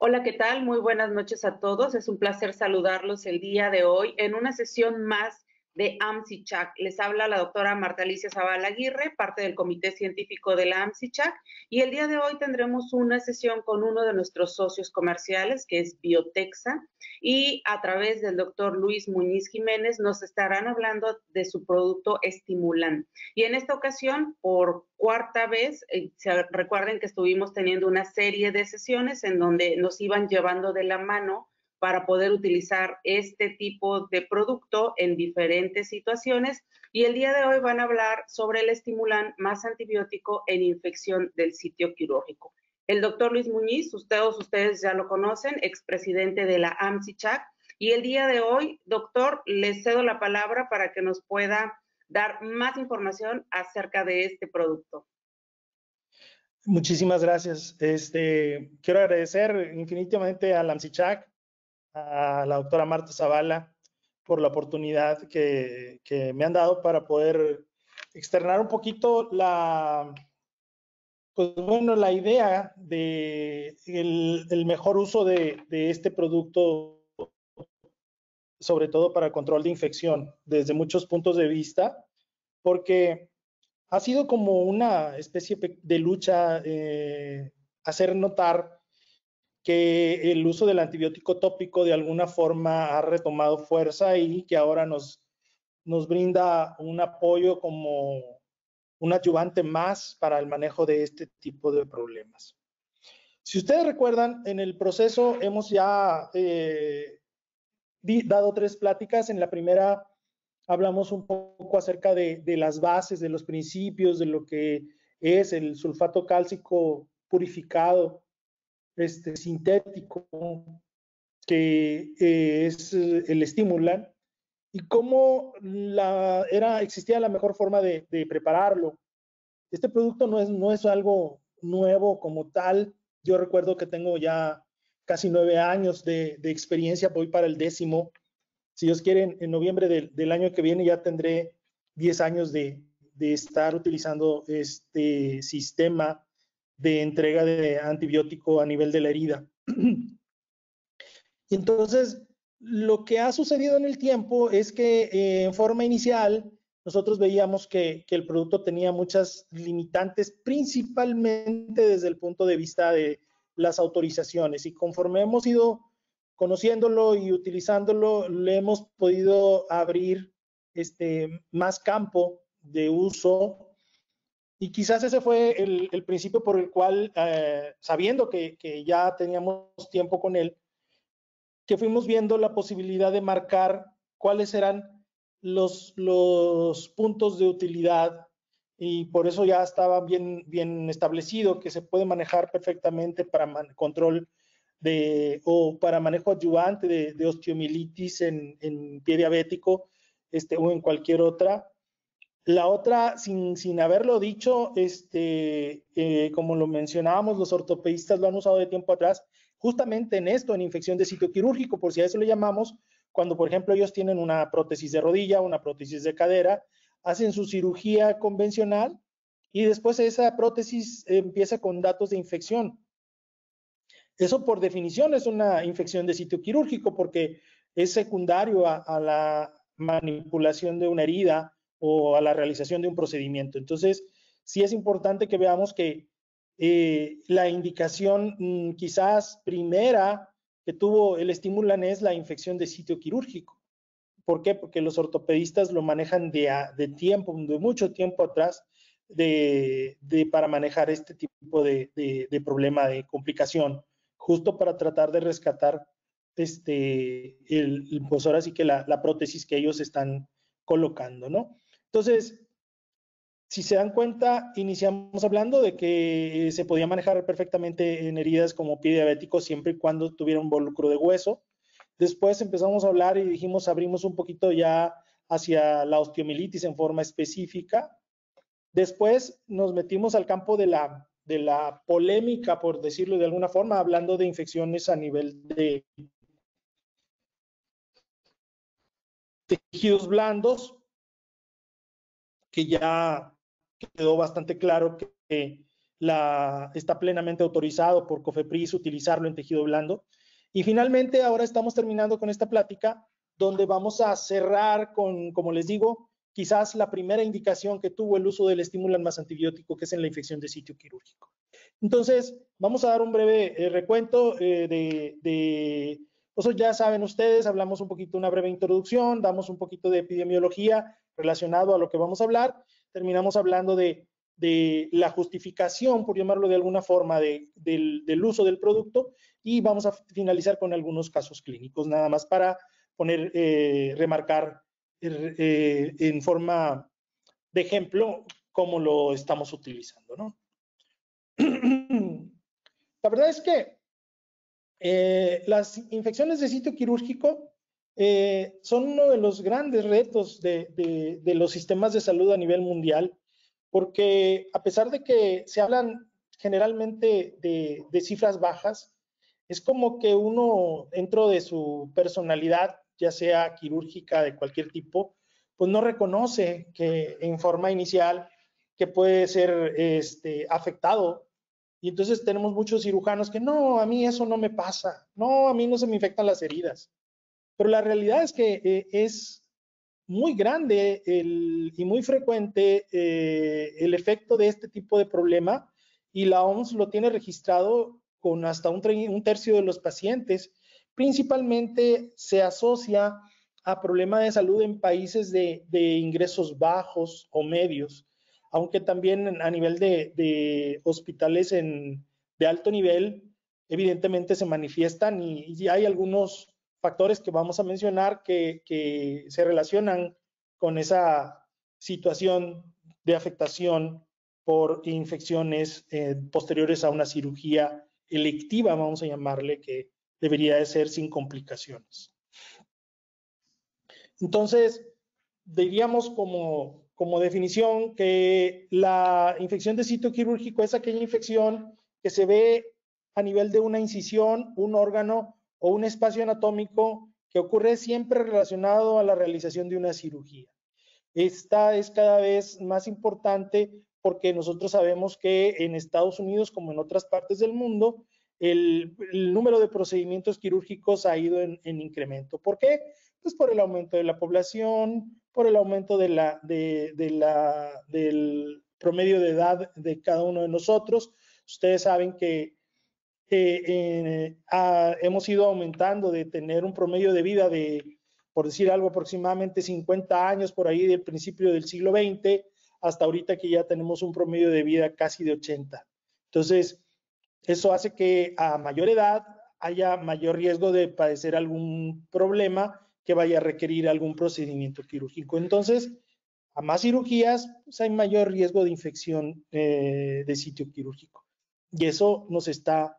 Hola, ¿qué tal? Muy buenas noches a todos. Es un placer saludarlos el día de hoy en una sesión más de AMSICHAC. Les habla la doctora Marta Alicia Zavala Aguirre, parte del Comité Científico de la AMSICHAC, y el día de hoy tendremos una sesión con uno de nuestros socios comerciales, que es Biotexa, y a través del doctor Luis Muñiz Jiménez nos estarán hablando de su producto Estimulan. Y en esta ocasión, por cuarta vez, eh, recuerden que estuvimos teniendo una serie de sesiones en donde nos iban llevando de la mano para poder utilizar este tipo de producto en diferentes situaciones. Y el día de hoy van a hablar sobre el estimulan más antibiótico en infección del sitio quirúrgico. El doctor Luis Muñiz, todos ustedes ya lo conocen, expresidente de la AMSICHAC. Y el día de hoy, doctor, le cedo la palabra para que nos pueda dar más información acerca de este producto. Muchísimas gracias. Este, quiero agradecer infinitamente a AMSICHAC a la doctora Marta Zavala por la oportunidad que, me han dado para poder externar un poquito la, pues bueno, la idea de el, mejor uso de, de, este producto, sobre todo para control de infección, desde muchos puntos de vista, porque ha sido como una especie de lucha eh, hacer notar que el uso del antibiótico tópico de alguna forma ha retomado fuerza y que ahora nos, nos brinda un apoyo como un ayudante más para el manejo de este tipo de problemas. Si ustedes recuerdan, en el proceso hemos ya eh, dado tres pláticas. En la primera hablamos un poco acerca de, las bases, de los principios, de lo que es el sulfato cálcico purificado este, sintético que eh, es el estimulan y cómo la, era, existía la mejor forma de, prepararlo. Este producto no es, no es algo nuevo como tal. Yo recuerdo que tengo ya casi nueve años de, experiencia, voy para el décimo. Si Dios quiere, en noviembre del, del año que viene ya tendré diez años de, de estar utilizando este sistema de entrega de antibiótico a nivel de la herida. Entonces, lo que ha sucedido en el tiempo es que eh, en forma inicial nosotros veíamos que, el producto tenía muchas limitantes, principalmente desde el punto de vista de las autorizaciones. Y conforme hemos ido conociéndolo y utilizándolo, le hemos podido abrir este, más campo de uso y quizás ese fue el, principio por el cual, eh, sabiendo que, ya teníamos tiempo con él, que fuimos viendo la posibilidad de marcar cuáles eran los, los puntos de utilidad y por eso ya estaba bien, bien establecido que se puede manejar perfectamente para control de, o para manejo adyuvante de, osteomilitis en, en, pie diabético este, o en cualquier otra la otra, sin, sin haberlo dicho, este, eh, como lo mencionábamos, los ortopedistas lo han usado de tiempo atrás, justamente en esto, en infección de sitio quirúrgico, por si a eso le llamamos, cuando por ejemplo ellos tienen una prótesis de rodilla, una prótesis de cadera, hacen su cirugía convencional y después esa prótesis empieza con datos de infección. Eso por definición es una infección de sitio quirúrgico porque es secundario a la manipulación de una herida o a la realización de un procedimiento. Entonces, sí es importante que veamos que eh, la indicación mm, quizás primera que tuvo el estimulan es la infección de sitio quirúrgico. ¿Por qué? Porque los ortopedistas lo manejan de, de tiempo, de mucho tiempo atrás, de, para manejar este tipo de, de, problema de complicación, justo para tratar de rescatar este, el, pues ahora sí que la, la prótesis que ellos están colocando, ¿no? Entonces, si se dan cuenta, iniciamos hablando de que se podía manejar perfectamente en heridas como pie diabético siempre y cuando tuviera un involucro de hueso. Después empezamos a hablar y dijimos, abrimos un poquito ya hacia la osteomilitis en forma específica. Después nos metimos al campo de la, de la polémica, por decirlo de alguna forma, hablando de infecciones a nivel de tejidos blandos, que ya quedó bastante claro que está plenamente autorizado por COFEPRIS utilizarlo en tejido blando. Y finalmente, ahora estamos terminando con esta plática, donde vamos a cerrar con, como les digo, quizás la primera indicación que tuvo el uso del estímulo más antibiótico, que es en la infección de sitio quirúrgico. Entonces, vamos a dar un breve eh, recuento eh, de, de, eso ya saben ustedes, hablamos un poquito, una breve introducción, damos un poquito de epidemiología relacionado a lo que vamos a hablar, terminamos hablando de, de la justificación, por llamarlo de alguna forma, de, del, del, uso del producto y vamos a finalizar con algunos casos clínicos, nada más para poner, eh, remarcar eh, en forma de ejemplo cómo lo estamos utilizando, ¿no? La verdad es que eh, las infecciones de sitio quirúrgico eh, son uno de los grandes retos de, los sistemas de salud a nivel mundial, porque a pesar de que se hablan generalmente de, de cifras bajas, es como que uno, dentro de su personalidad, ya sea quirúrgica de cualquier tipo, pues no reconoce que en forma inicial que puede ser este, afectado y entonces tenemos muchos cirujanos que no, a mí eso no me pasa, no, a mí no se me infectan las heridas. Pero la realidad es que eh, es muy grande el, y muy frecuente eh, el efecto de este tipo de problema y la OMS lo tiene registrado con hasta un, un tercio de los pacientes. Principalmente se asocia a problemas de salud en países de, de ingresos bajos o medios aunque también a nivel de, de hospitales en, de alto nivel, evidentemente se manifiestan y, y, hay algunos factores que vamos a mencionar que, se relacionan con esa situación de afectación por infecciones eh, posteriores a una cirugía electiva, vamos a llamarle, que debería de ser sin complicaciones. Entonces, diríamos como como definición que la infección de sitio quirúrgico es aquella infección que se ve a nivel de una incisión, un órgano o un espacio anatómico que ocurre siempre relacionado a la realización de una cirugía. Esta es cada vez más importante porque nosotros sabemos que en Estados Unidos, como en otras partes del mundo, el, número de procedimientos quirúrgicos ha ido en, en incremento. ¿Por qué? Pues por el aumento de la población, por el aumento de la, de, de la, del promedio de edad de cada uno de nosotros. Ustedes saben que eh, eh, ha, hemos ido aumentando de tener un promedio de vida de, por decir algo, aproximadamente 50 años por ahí del principio del siglo XX, hasta ahorita que ya tenemos un promedio de vida casi de 80. Entonces, eso hace que a mayor edad haya mayor riesgo de padecer algún problema que vaya a requerir algún procedimiento quirúrgico. Entonces, a más cirugías, pues hay mayor riesgo de infección eh, de sitio quirúrgico. Y eso nos está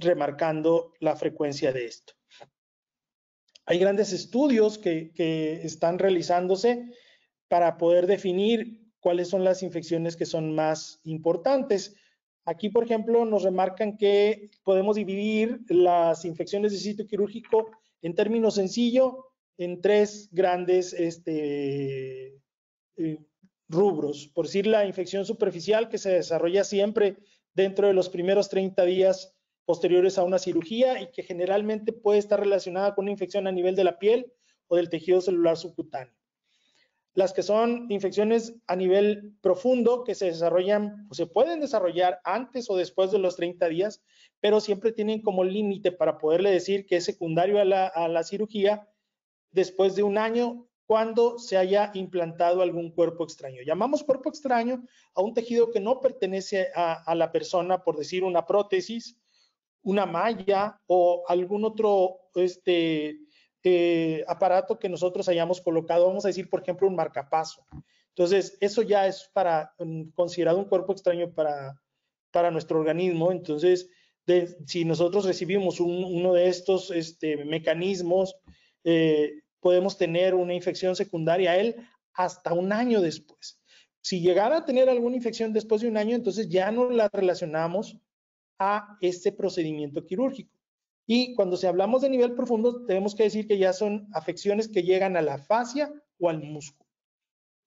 remarcando la frecuencia de esto. Hay grandes estudios que, están realizándose para poder definir cuáles son las infecciones que son más importantes. Aquí, por ejemplo, nos remarcan que podemos dividir las infecciones de sitio quirúrgico en términos sencillos, en tres grandes este, eh, rubros. Por decir, la infección superficial que se desarrolla siempre dentro de los primeros 30 días posteriores a una cirugía y que generalmente puede estar relacionada con una infección a nivel de la piel o del tejido celular subcutáneo. Las que son infecciones a nivel profundo que se desarrollan o se pueden desarrollar antes o después de los 30 días, pero siempre tienen como límite para poderle decir que es secundario a la, a la cirugía después de un año cuando se haya implantado algún cuerpo extraño. Llamamos cuerpo extraño a un tejido que no pertenece a la persona, por decir una prótesis, una malla o algún otro este, eh, aparato que nosotros hayamos colocado, vamos a decir, por ejemplo, un marcapaso. Entonces, eso ya es para um, considerado un cuerpo extraño para, para nuestro organismo. Entonces, si nosotros recibimos un, uno de estos este, mecanismos, eh, podemos tener una infección secundaria a él hasta un año después. Si llegara a tener alguna infección después de un año, entonces ya no la relacionamos a este procedimiento quirúrgico. Y cuando se hablamos de nivel profundo, tenemos que decir que ya son afecciones que llegan a la fascia o al músculo.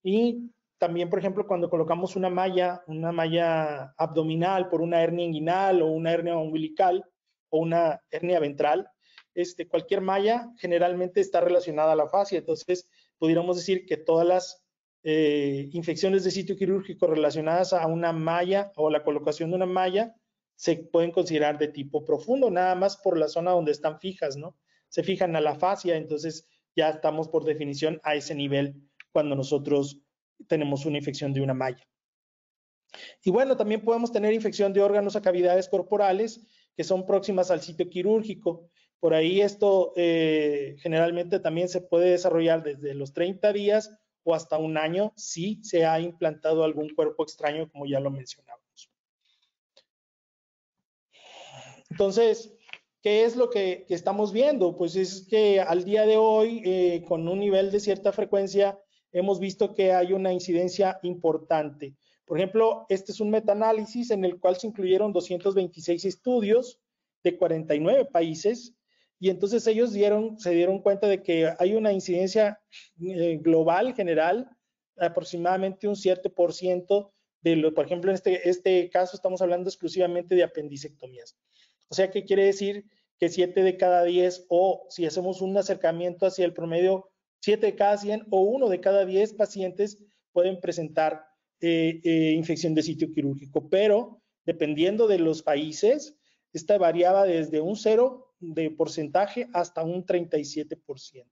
Y también, por ejemplo, cuando colocamos una malla, una malla abdominal por una hernia inguinal o una hernia umbilical o una hernia ventral, este, cualquier malla generalmente está relacionada a la fascia. Entonces, pudiéramos decir que todas las eh, infecciones de sitio quirúrgico relacionadas a una malla o la colocación de una malla se pueden considerar de tipo profundo, nada más por la zona donde están fijas, ¿no? Se fijan a la fascia, entonces ya estamos por definición a ese nivel cuando nosotros tenemos una infección de una malla. Y bueno, también podemos tener infección de órganos a cavidades corporales que son próximas al sitio quirúrgico. Por ahí esto eh, generalmente también se puede desarrollar desde los 30 días o hasta un año si se ha implantado algún cuerpo extraño, como ya lo mencionábamos. Entonces, ¿qué es lo que, estamos viendo? Pues es que al día de hoy, eh, con un nivel de cierta frecuencia, hemos visto que hay una incidencia importante. Por ejemplo, este es un metaanálisis en el cual se incluyeron 226 estudios de 49 países y entonces ellos se dieron cuenta de que hay una incidencia eh, global general, aproximadamente un 7% de lo, por ejemplo, en este, este caso estamos hablando exclusivamente de apendicectomías. O sea, ¿qué quiere decir? Que 7 de cada 10 o si hacemos un acercamiento hacia el promedio, 7 de cada 100 o 1 de cada 10 pacientes pueden presentar eh, eh, infección de sitio quirúrgico, pero dependiendo de los países, esta variaba desde un 0 de porcentaje hasta un 37%.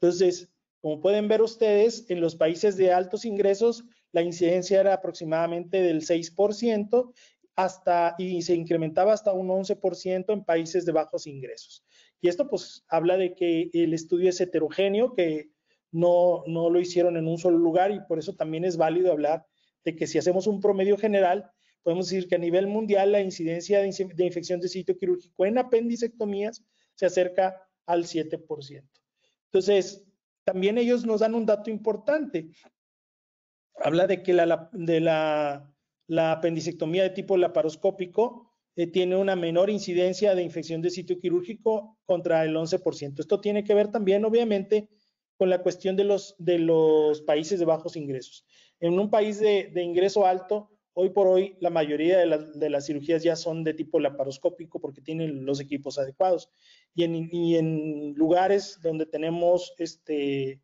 Entonces, como pueden ver ustedes, en los países de altos ingresos, la incidencia era aproximadamente del 6% hasta y se incrementaba hasta un 11% en países de bajos ingresos. Y esto pues habla de que el estudio es heterogéneo, que no, no lo hicieron en un solo lugar y por eso también es válido hablar de que si hacemos un promedio general, podemos decir que a nivel mundial la incidencia de, infección de sitio quirúrgico en apendicectomías se acerca al 7%. Entonces, también ellos nos dan un dato importante. Habla de que la, de la la apendicectomía de tipo laparoscópico eh, tiene una menor incidencia de infección de sitio quirúrgico contra el 11%. Esto tiene que ver también, obviamente, con la cuestión de los, de los países de bajos ingresos. En un país de, ingreso alto, hoy por hoy la mayoría de, las cirugías ya son de tipo laparoscópico porque tienen los equipos adecuados. Y en, y en lugares donde tenemos este,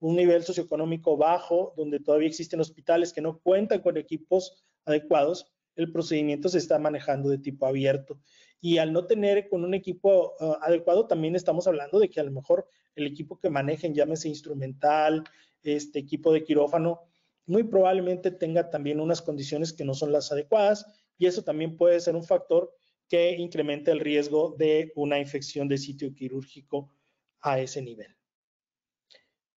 un nivel socioeconómico bajo, donde todavía existen hospitales que no cuentan con equipos adecuados, el procedimiento se está manejando de tipo abierto. Y al no tener con un equipo uh, adecuado, también estamos hablando de que a lo mejor el equipo que manejen, llámese instrumental, este equipo de quirófano, muy probablemente tenga también unas condiciones que no son las adecuadas y eso también puede ser un factor que incremente el riesgo de una infección de sitio quirúrgico a ese nivel.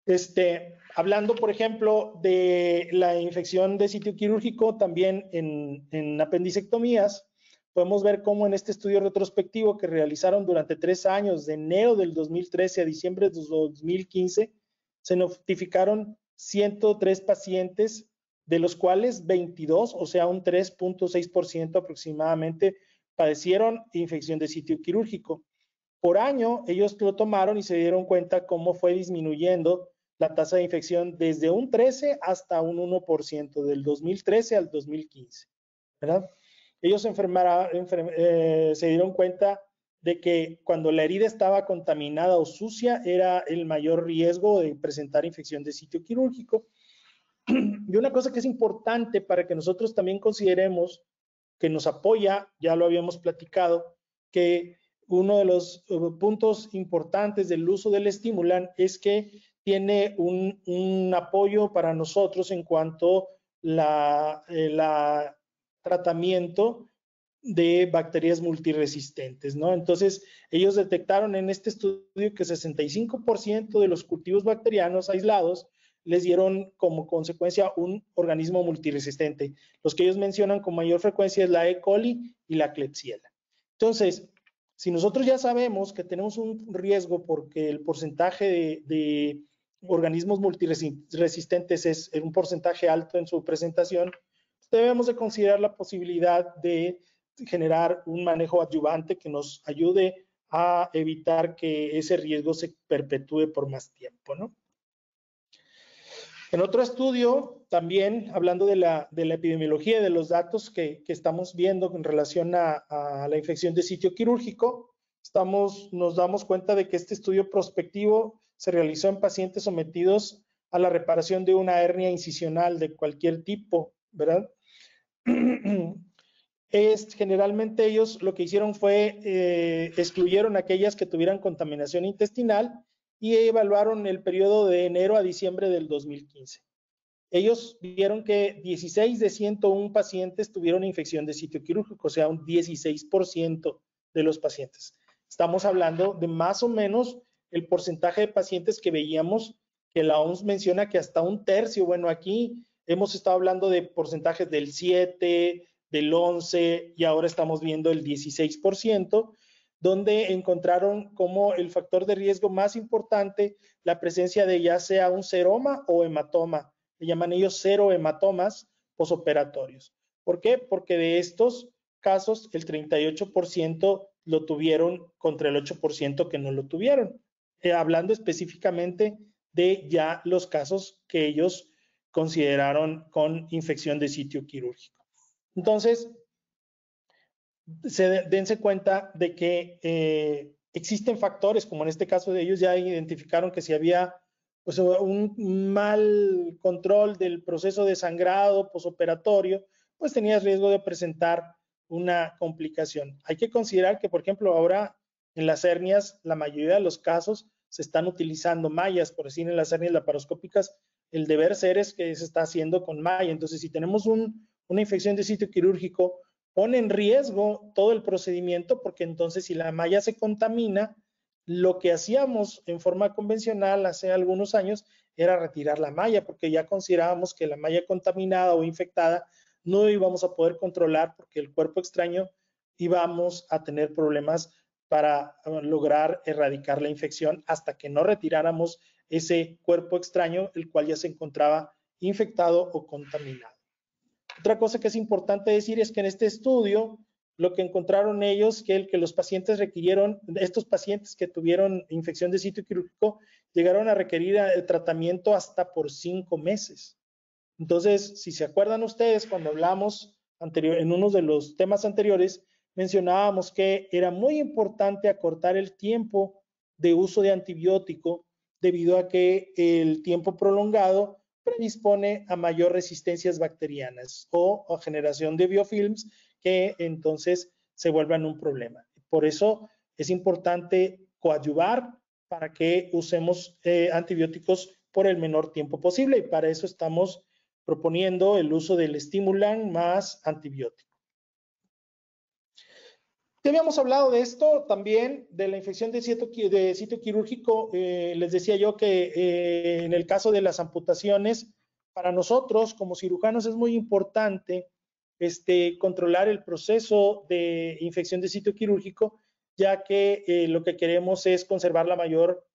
Este, hablando, por ejemplo, de la infección de sitio quirúrgico, también en, apendicectomías, podemos ver cómo en este estudio retrospectivo que realizaron durante tres años, de enero del 2013 a diciembre del 2015, se notificaron 103 pacientes, de los cuales 22, o sea, un 3.6% aproximadamente, padecieron infección de sitio quirúrgico. Por año, ellos lo tomaron y se dieron cuenta cómo fue disminuyendo la tasa de infección desde un 13 hasta un 1% del 2013 al 2015. ¿verdad? Ellos eh, se dieron cuenta de que cuando la herida estaba contaminada o sucia era el mayor riesgo de presentar infección de sitio quirúrgico. Y una cosa que es importante para que nosotros también consideremos que nos apoya, ya lo habíamos platicado, que uno de los eh, puntos importantes del uso del estimulan es que tiene un, apoyo para nosotros en cuanto la, eh, la tratamiento de bacterias multiresistentes, ¿no? Entonces, ellos detectaron en este estudio que 65% de los cultivos bacterianos aislados les dieron como consecuencia un organismo multiresistente. Los que ellos mencionan con mayor frecuencia es la E. coli y la Klebsiella. Entonces, si nosotros ya sabemos que tenemos un riesgo porque el porcentaje de organismos multiresistentes es un porcentaje alto en su presentación, debemos de considerar la posibilidad de generar un manejo adyuvante que nos ayude a evitar que ese riesgo se perpetúe por más tiempo, ¿no? En otro estudio, también hablando de la, de la epidemiología de los datos que, que, estamos viendo en relación a, a, la infección de sitio quirúrgico, estamos, nos damos cuenta de que este estudio prospectivo se realizó en pacientes sometidos a la reparación de una hernia incisional de cualquier tipo, ¿verdad? Es, generalmente ellos lo que hicieron fue eh, excluyeron aquellas que tuvieran contaminación intestinal y evaluaron el periodo de enero a diciembre del 2015. Ellos vieron que 16 de 101 pacientes tuvieron infección de sitio quirúrgico, o sea, un 16% de los pacientes. Estamos hablando de más o menos el porcentaje de pacientes que veíamos que la OMS menciona que hasta un tercio, bueno, aquí hemos estado hablando de porcentajes del 7, del 11 y ahora estamos viendo el 16%, donde encontraron como el factor de riesgo más importante la presencia de ya sea un seroma o hematoma. Le llaman ellos cero hematomas posoperatorios. ¿Por qué? Porque de estos casos el 38% lo tuvieron contra el 8% que no lo tuvieron. Eh, hablando específicamente de ya los casos que ellos consideraron con infección de sitio quirúrgico. Entonces, se dense cuenta de que eh, existen factores, como en este caso de ellos ya identificaron que si había pues, un mal control del proceso de sangrado posoperatorio, pues tenías riesgo de presentar una complicación. Hay que considerar que, por ejemplo, ahora en las hernias, la mayoría de los casos se están utilizando mallas, por decir en las hernias laparoscópicas, el deber ser es que se está haciendo con malla. Entonces, si tenemos una infección de sitio quirúrgico, pone en riesgo todo el procedimiento porque entonces si la malla se contamina, lo que hacíamos en forma convencional hace algunos años era retirar la malla porque ya considerábamos que la malla contaminada o infectada no íbamos a poder controlar porque el cuerpo extraño íbamos a tener problemas para uh, lograr erradicar la infección hasta que no retiráramos ese cuerpo extraño, el cual ya se encontraba infectado o contaminado. Otra cosa que es importante decir es que en este estudio lo que encontraron ellos que que los pacientes requirieron, estos pacientes que tuvieron infección de sitio quirúrgico, llegaron a requerir el tratamiento hasta por cinco meses. Entonces, si se acuerdan ustedes, cuando hablamos en uno de los temas anteriores, mencionábamos que era muy importante acortar el tiempo de uso de antibiótico debido a que el tiempo prolongado predispone a mayor resistencias bacterianas o a generación de biofilms que entonces se vuelvan un problema. Por eso es importante coadyuvar para que usemos eh, antibióticos por el menor tiempo posible y para eso estamos proponiendo el uso del estimulan más antibiótico. Habíamos hablado de esto también, de la infección de sitio, de sitio quirúrgico. Eh, les decía yo que eh, en el caso de las amputaciones, para nosotros como cirujanos es muy importante este, controlar el proceso de infección de sitio quirúrgico, ya que eh, lo que queremos es conservar la mayor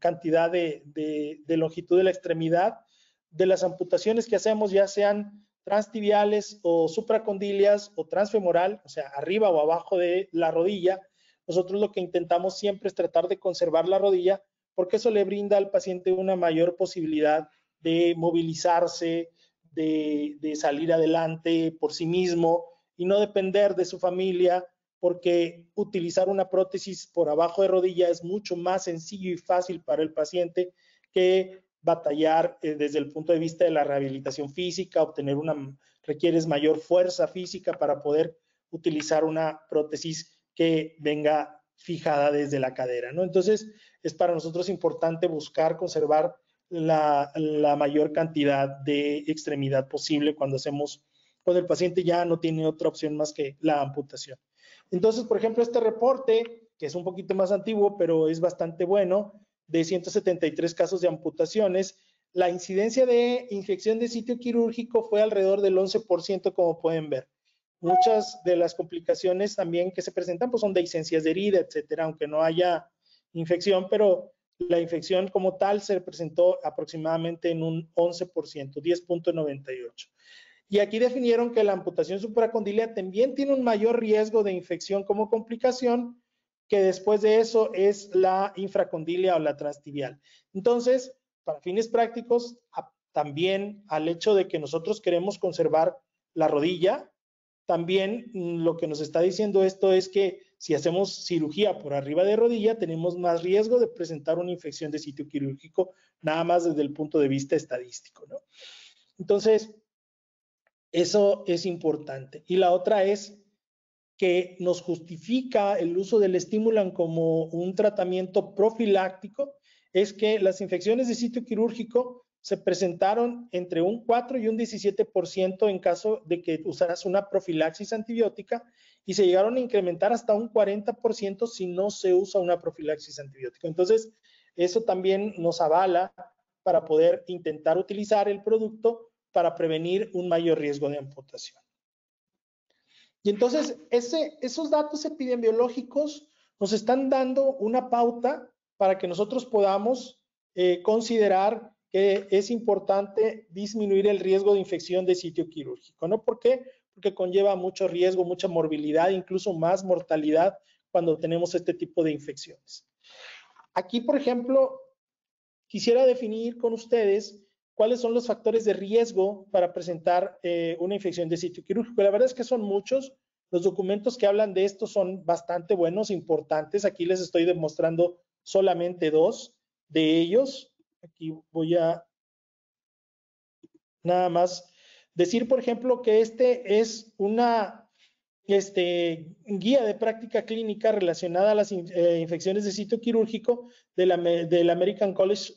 cantidad de, de longitud de la extremidad de las amputaciones que hacemos, ya sean transtibiales o supracondilias o transfemoral, o sea, arriba o abajo de la rodilla, nosotros lo que intentamos siempre es tratar de conservar la rodilla porque eso le brinda al paciente una mayor posibilidad de movilizarse, de, de salir adelante por sí mismo y no depender de su familia, porque utilizar una prótesis por abajo de rodilla es mucho más sencillo y fácil para el paciente que batallar eh, desde el punto de vista de la rehabilitación física, obtener una, requieres mayor fuerza física para poder utilizar una prótesis que venga fijada desde la cadera, ¿no? Entonces, es para nosotros importante buscar conservar la, la mayor cantidad de extremidad posible cuando hacemos, cuando el paciente ya no tiene otra opción más que la amputación. Entonces, por ejemplo, este reporte, que es un poquito más antiguo, pero es bastante bueno, de 173 casos de amputaciones. La incidencia de infección de sitio quirúrgico fue alrededor del 11%, como pueden ver. Muchas de las complicaciones también que se presentan pues son de de herida, etcétera, aunque no haya infección, pero la infección como tal se presentó aproximadamente en un 11%, 10.98. Y aquí definieron que la amputación supracondilia también tiene un mayor riesgo de infección como complicación, que después de eso es la infracondilia o la transtibial. Entonces, para fines prácticos, también al hecho de que nosotros queremos conservar la rodilla, también mm, lo que nos está diciendo esto es que si hacemos cirugía por arriba de rodilla, tenemos más riesgo de presentar una infección de sitio quirúrgico, nada más desde el punto de vista estadístico. ¿no? Entonces, eso es importante. Y la otra es que nos justifica el uso del estimulan como un tratamiento profiláctico, es que las infecciones de sitio quirúrgico se presentaron entre un 4 y un 17% en caso de que usaras una profilaxis antibiótica y se llegaron a incrementar hasta un 40% si no se usa una profilaxis antibiótica. Entonces, eso también nos avala para poder intentar utilizar el producto para prevenir un mayor riesgo de amputación. Y entonces, esos datos epidemiológicos nos están dando una pauta para que nosotros podamos eh, considerar que es importante disminuir el riesgo de infección de sitio quirúrgico. ¿No? ¿Por qué? Porque conlleva mucho riesgo, mucha morbilidad, incluso más mortalidad cuando tenemos este tipo de infecciones. Aquí, por ejemplo, quisiera definir con ustedes cuáles son los factores de riesgo para presentar eh, una infección de sitio quirúrgico. La verdad es que son muchos. Los documentos que hablan de esto son bastante buenos, importantes. Aquí les estoy demostrando solamente dos de ellos. Aquí voy a nada más decir, por ejemplo, que este es una este, guía de práctica clínica relacionada a las eh, infecciones de sitio quirúrgico del American College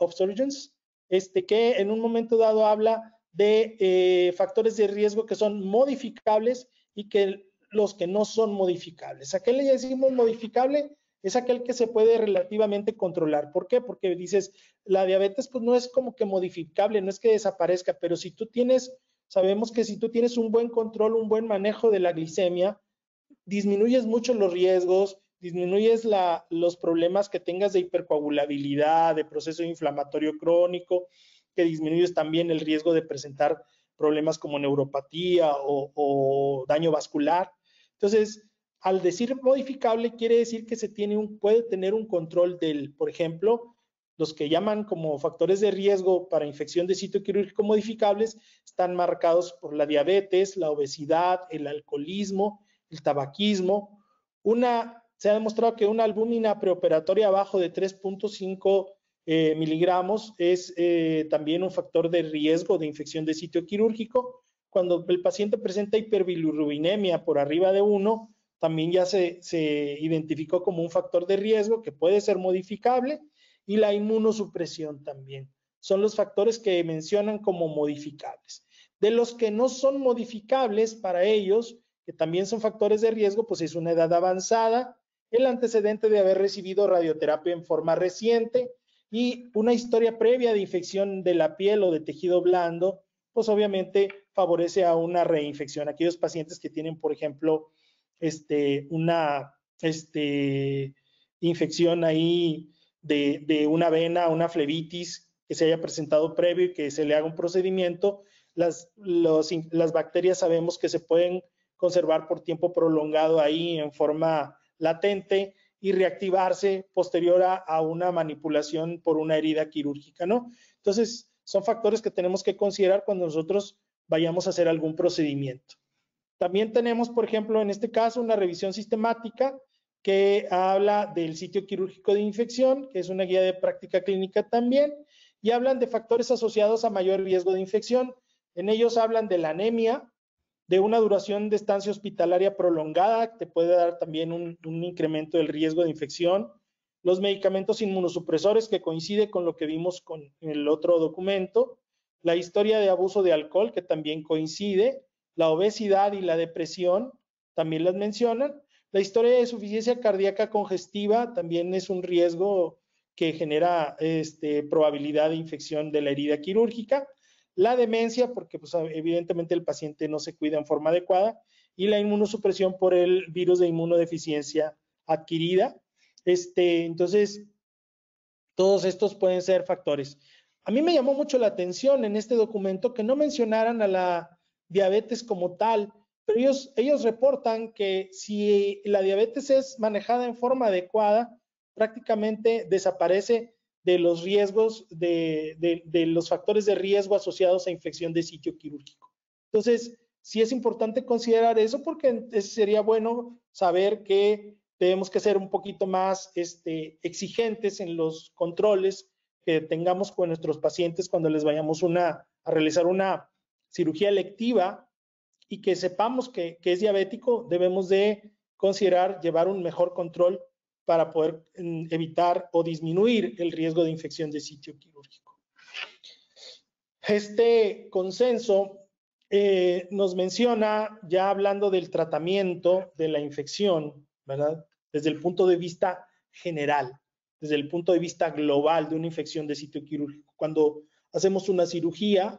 of Surgeons, este, que en un momento dado habla de eh, factores de riesgo que son modificables y que los que no son modificables. ¿A qué le decimos modificable? es aquel que se puede relativamente controlar. ¿Por qué? Porque dices, la diabetes pues no es como que modificable, no es que desaparezca, pero si tú tienes, sabemos que si tú tienes un buen control, un buen manejo de la glicemia, disminuyes mucho los riesgos, disminuyes los problemas que tengas de hipercoagulabilidad, de proceso inflamatorio crónico, que disminuyes también el riesgo de presentar problemas como neuropatía o, o daño vascular. Entonces, al decir modificable quiere decir que se tiene un, puede tener un control del, por ejemplo, los que llaman como factores de riesgo para infección de sitio quirúrgico modificables están marcados por la diabetes, la obesidad, el alcoholismo, el tabaquismo. Una, se ha demostrado que una albúmina preoperatoria abajo de 3.5 eh, miligramos es eh, también un factor de riesgo de infección de sitio quirúrgico. Cuando el paciente presenta hiperbilirrubinemia por arriba de 1, también ya se, identificó como un factor de riesgo que puede ser modificable y la inmunosupresión también. Son los factores que mencionan como modificables. De los que no son modificables para ellos, que también son factores de riesgo, pues es una edad avanzada, el antecedente de haber recibido radioterapia en forma reciente y una historia previa de infección de la piel o de tejido blando, pues obviamente favorece a una reinfección. Aquellos pacientes que tienen, por ejemplo, este, una este, infección ahí de, una vena, una flebitis que se haya presentado previo y que se le haga un procedimiento, las, las bacterias sabemos que se pueden conservar por tiempo prolongado ahí en forma latente y reactivarse posterior a, una manipulación por una herida quirúrgica, ¿no? Entonces, son factores que tenemos que considerar cuando nosotros vayamos a hacer algún procedimiento. También tenemos, por ejemplo, en este caso, una revisión sistemática que habla del sitio quirúrgico de infección, que es una guía de práctica clínica también, y hablan de factores asociados a mayor riesgo de infección. En ellos hablan de la anemia, de una duración de estancia hospitalaria prolongada, te puede dar también un, incremento del riesgo de infección, los medicamentos inmunosupresores, que coincide con lo que vimos con el otro documento, la historia de abuso de alcohol, que también coincide, la obesidad y la depresión también las mencionan. La historia de suficiencia cardíaca congestiva también es un riesgo que genera este, probabilidad de infección de la herida quirúrgica. La demencia, porque pues, evidentemente el paciente no se cuida en forma adecuada. Y la inmunosupresión por el virus de inmunodeficiencia adquirida. Este, entonces, todos estos pueden ser factores. A mí me llamó mucho la atención en este documento que no mencionaran a la diabetes como tal, pero ellos, ellos reportan que si la diabetes es manejada en forma adecuada, prácticamente desaparece de los riesgos, de, de, los factores de riesgo asociados a infección de sitio quirúrgico. Entonces, sí es importante considerar eso porque sería bueno saber que tenemos que ser un poquito más este, exigentes en los controles que tengamos con nuestros pacientes cuando les vayamos una, a realizar una cirugía electiva y que sepamos que, que es diabético, debemos de considerar llevar un mejor control para poder mm, evitar o disminuir el riesgo de infección de sitio quirúrgico. Este consenso eh, nos menciona, ya hablando del tratamiento de la infección, ¿verdad? Desde el punto de vista general, desde el punto de vista global de una infección de sitio quirúrgico. Cuando hacemos una cirugía,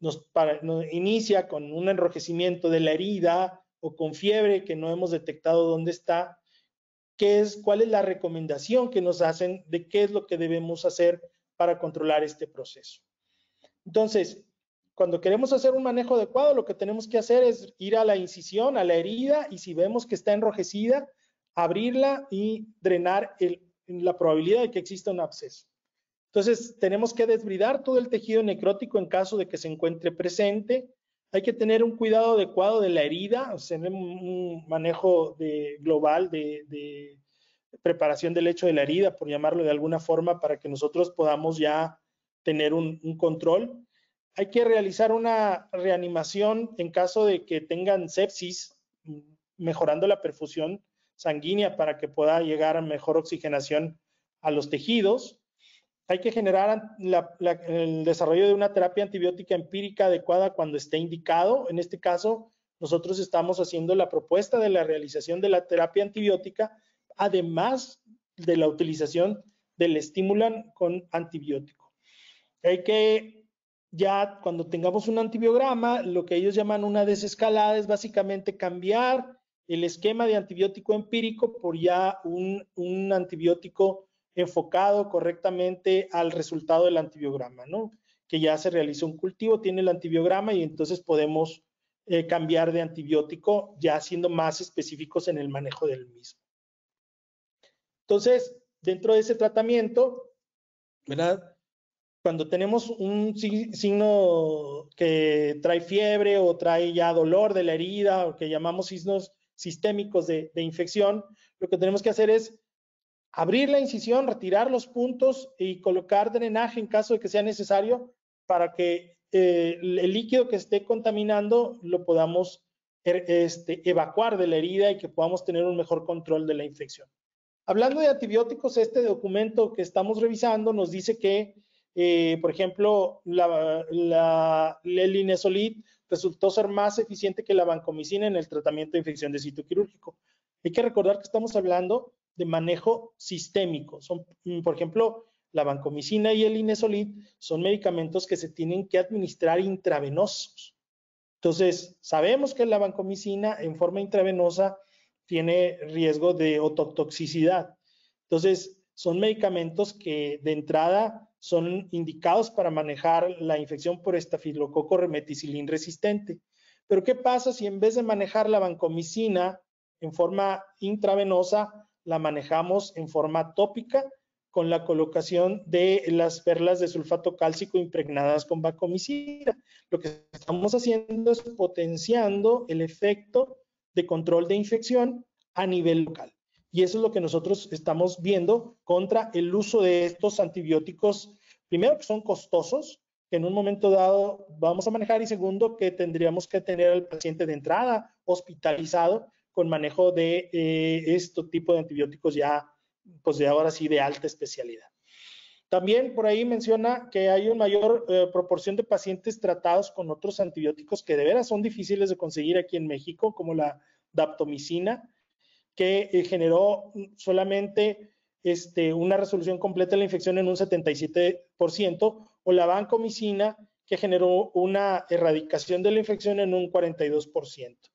nos, nos inicia con un enrojecimiento de la herida o con fiebre que no hemos detectado dónde está, qué es, cuál es la recomendación que nos hacen de qué es lo que debemos hacer para controlar este proceso. Entonces, cuando queremos hacer un manejo adecuado, lo que tenemos que hacer es ir a la incisión, a la herida, y si vemos que está enrojecida, abrirla y drenar la probabilidad de que exista un absceso. Entonces, tenemos que desbridar todo el tejido necrótico en caso de que se encuentre presente. Hay que tener un cuidado adecuado de la herida, o sea, un manejo global de, preparación del lecho de la herida, por llamarlo de alguna forma, para que nosotros podamos ya tener un, control. Hay que realizar una reanimación en caso de que tengan sepsis, mejorando la perfusión sanguínea para que pueda llegar mejor oxigenación a los tejidos hay que generar el desarrollo de una terapia antibiótica empírica adecuada cuando esté indicado. En este caso, nosotros estamos haciendo la propuesta de la realización de la terapia antibiótica, además de la utilización del estimulan con antibiótico. Hay que, ya cuando tengamos un antibiograma, lo que ellos llaman una desescalada es básicamente cambiar el esquema de antibiótico empírico por ya un, un antibiótico enfocado correctamente al resultado del antibiograma, ¿no? Que ya se realizó un cultivo, tiene el antibiograma y entonces podemos eh, cambiar de antibiótico ya siendo más específicos en el manejo del mismo. Entonces, dentro de ese tratamiento, ¿verdad? Cuando tenemos un signo que trae fiebre o trae ya dolor de la herida o que llamamos signos sistémicos de infección, lo que tenemos que hacer es abrir la incisión, retirar los puntos y colocar drenaje en caso de que sea necesario para que eh, el líquido que esté contaminando lo podamos er, este, evacuar de la herida y que podamos tener un mejor control de la infección. Hablando de antibióticos, este documento que estamos revisando nos dice que, eh, por ejemplo, la, la, resultó ser más eficiente que la vancomicina en el tratamiento de infección de sitio quirúrgico. Hay que recordar que estamos hablando de manejo sistémico. Son, mm, por ejemplo, la vancomicina y el inesolid son medicamentos que se tienen que administrar intravenosos. Entonces, sabemos que la vancomicina en forma intravenosa tiene riesgo de ototoxicidad. Entonces, son medicamentos que de entrada son indicados para manejar la infección por estafilococo remeticilin resistente. Pero ¿qué pasa si en vez de manejar la vancomicina en forma intravenosa, la manejamos en forma tópica con la colocación de las perlas de sulfato cálcico impregnadas con vancomicina. Lo que estamos haciendo es potenciando el efecto de control de infección a nivel local. Y eso es lo que nosotros estamos viendo contra el uso de estos antibióticos, primero que son costosos, que en un momento dado vamos a manejar, y segundo que tendríamos que tener al paciente de entrada hospitalizado con manejo de eh, este tipo de antibióticos ya, pues de ahora sí, de alta especialidad. También por ahí menciona que hay una mayor eh, proporción de pacientes tratados con otros antibióticos que de veras son difíciles de conseguir aquí en México, como la daptomicina, que eh, generó solamente este, una resolución completa de la infección en un 77%, o la vancomicina, que generó una erradicación de la infección en un 42%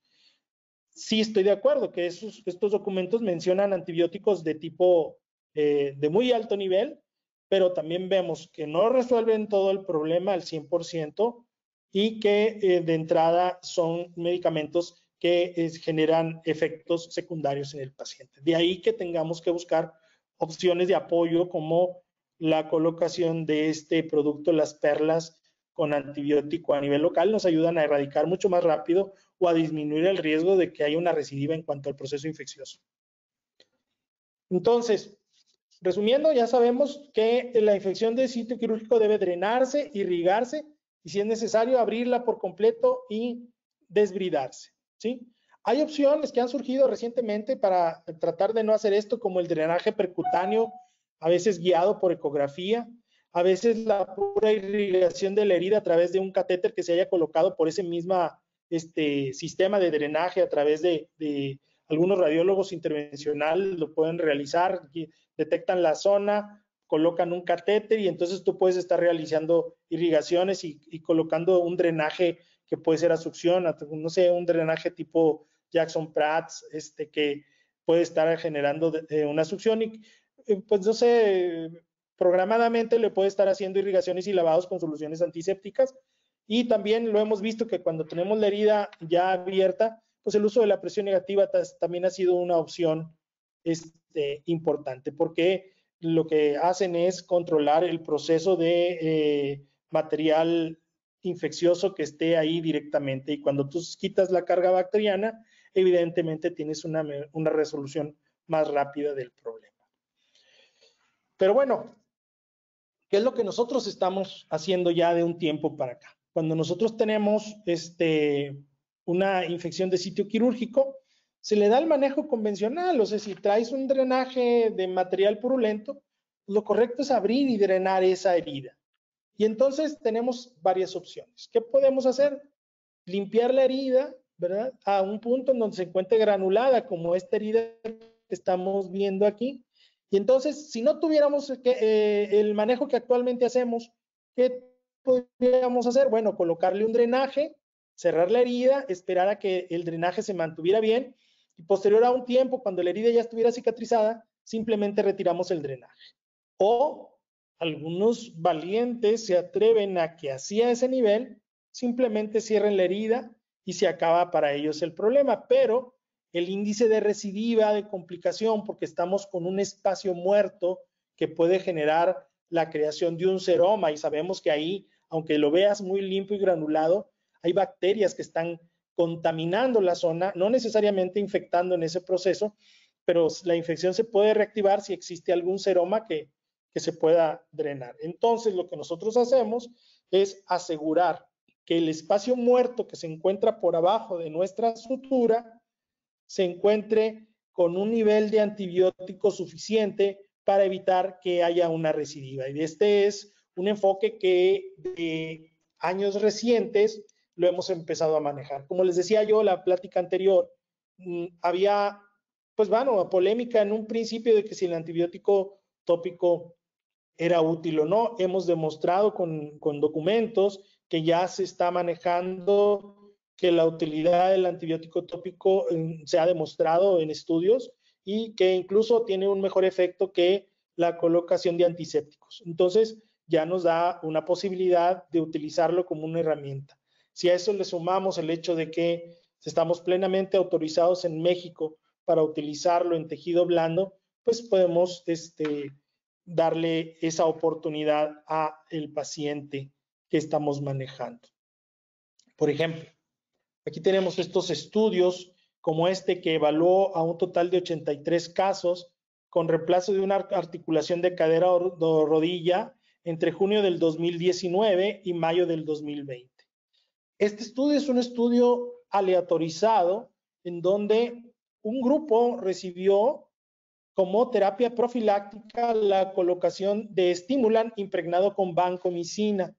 sí estoy de acuerdo que estos documentos mencionan antibióticos de tipo eh, de muy alto nivel, pero también vemos que no resuelven todo el problema al 100% y que eh, de entrada son medicamentos que generan efectos secundarios en el paciente. De ahí que tengamos que buscar opciones de apoyo como la colocación de este producto, las perlas con antibiótico a nivel local, nos ayudan a erradicar mucho más rápido o a disminuir el riesgo de que haya una recidiva en cuanto al proceso infeccioso. Entonces, resumiendo, ya sabemos que la infección de sitio quirúrgico debe drenarse, irrigarse y si es necesario abrirla por completo y desbridarse. ¿sí? Hay opciones que han surgido recientemente para tratar de no hacer esto, como el drenaje percutáneo, a veces guiado por ecografía, a veces la pura irrigación de la herida a través de un catéter que se haya colocado por ese mismo este, sistema de drenaje a través de, de algunos radiólogos intervencionales lo pueden realizar, detectan la zona, colocan un catéter y entonces tú puedes estar realizando irrigaciones y, colocando un drenaje que puede ser a succión, no sé, un drenaje tipo Jackson Prats, este, que puede estar generando una succión y eh, pues no sé, programadamente le puede estar haciendo irrigaciones y lavados con soluciones antisépticas y también lo hemos visto que cuando tenemos la herida ya abierta, pues el uso de la presión negativa también ha sido una opción este, importante porque lo que hacen es controlar el proceso de eh, material infeccioso que esté ahí directamente. Y cuando tú quitas la carga bacteriana, evidentemente tienes una, una resolución más rápida del problema. Pero bueno, ¿qué es lo que nosotros estamos haciendo ya de un tiempo para acá? Cuando nosotros tenemos este, una infección de sitio quirúrgico, se le da el manejo convencional, o sea, si traes un drenaje de material purulento, lo correcto es abrir y drenar esa herida. Y entonces tenemos varias opciones. ¿Qué podemos hacer? Limpiar la herida, ¿verdad? A un punto en donde se encuentre granulada, como esta herida que estamos viendo aquí. Y entonces, si no tuviéramos eh, el manejo que actualmente hacemos, ¿qué podríamos hacer? Bueno, colocarle un drenaje, cerrar la herida, esperar a que el drenaje se mantuviera bien y posterior a un tiempo, cuando la herida ya estuviera cicatrizada, simplemente retiramos el drenaje. O algunos valientes se atreven a que así a ese nivel, simplemente cierren la herida y se acaba para ellos el problema. Pero el índice de recidiva, de complicación, porque estamos con un espacio muerto que puede generar la creación de un seroma y sabemos que ahí, aunque lo veas muy limpio y granulado, hay bacterias que están contaminando la zona, no necesariamente infectando en ese proceso, pero la infección se puede reactivar si existe algún seroma que, que se pueda drenar. Entonces, lo que nosotros hacemos es asegurar que el espacio muerto que se encuentra por abajo de nuestra sutura se encuentre con un nivel de antibiótico suficiente para evitar que haya una recidiva. Y este es un enfoque que de años recientes lo hemos empezado a manejar. Como les decía yo, la plática anterior, mm, había, pues bueno, polémica en un principio de que si el antibiótico tópico era útil o no. Hemos demostrado con, con documentos que ya se está manejando que la utilidad del antibiótico tópico mm, se ha demostrado en estudios y que incluso tiene un mejor efecto que la colocación de antisépticos. Entonces, ya nos da una posibilidad de utilizarlo como una herramienta. Si a eso le sumamos el hecho de que estamos plenamente autorizados en México para utilizarlo en tejido blando, pues podemos este, darle esa oportunidad a el paciente que estamos manejando. Por ejemplo, aquí tenemos estos estudios como este que evaluó a un total de 83 casos con reemplazo de una articulación de cadera o rodilla entre junio del 2019 y mayo del 2020. Este estudio es un estudio aleatorizado en donde un grupo recibió como terapia profiláctica la colocación de estimulan impregnado con vancomicina.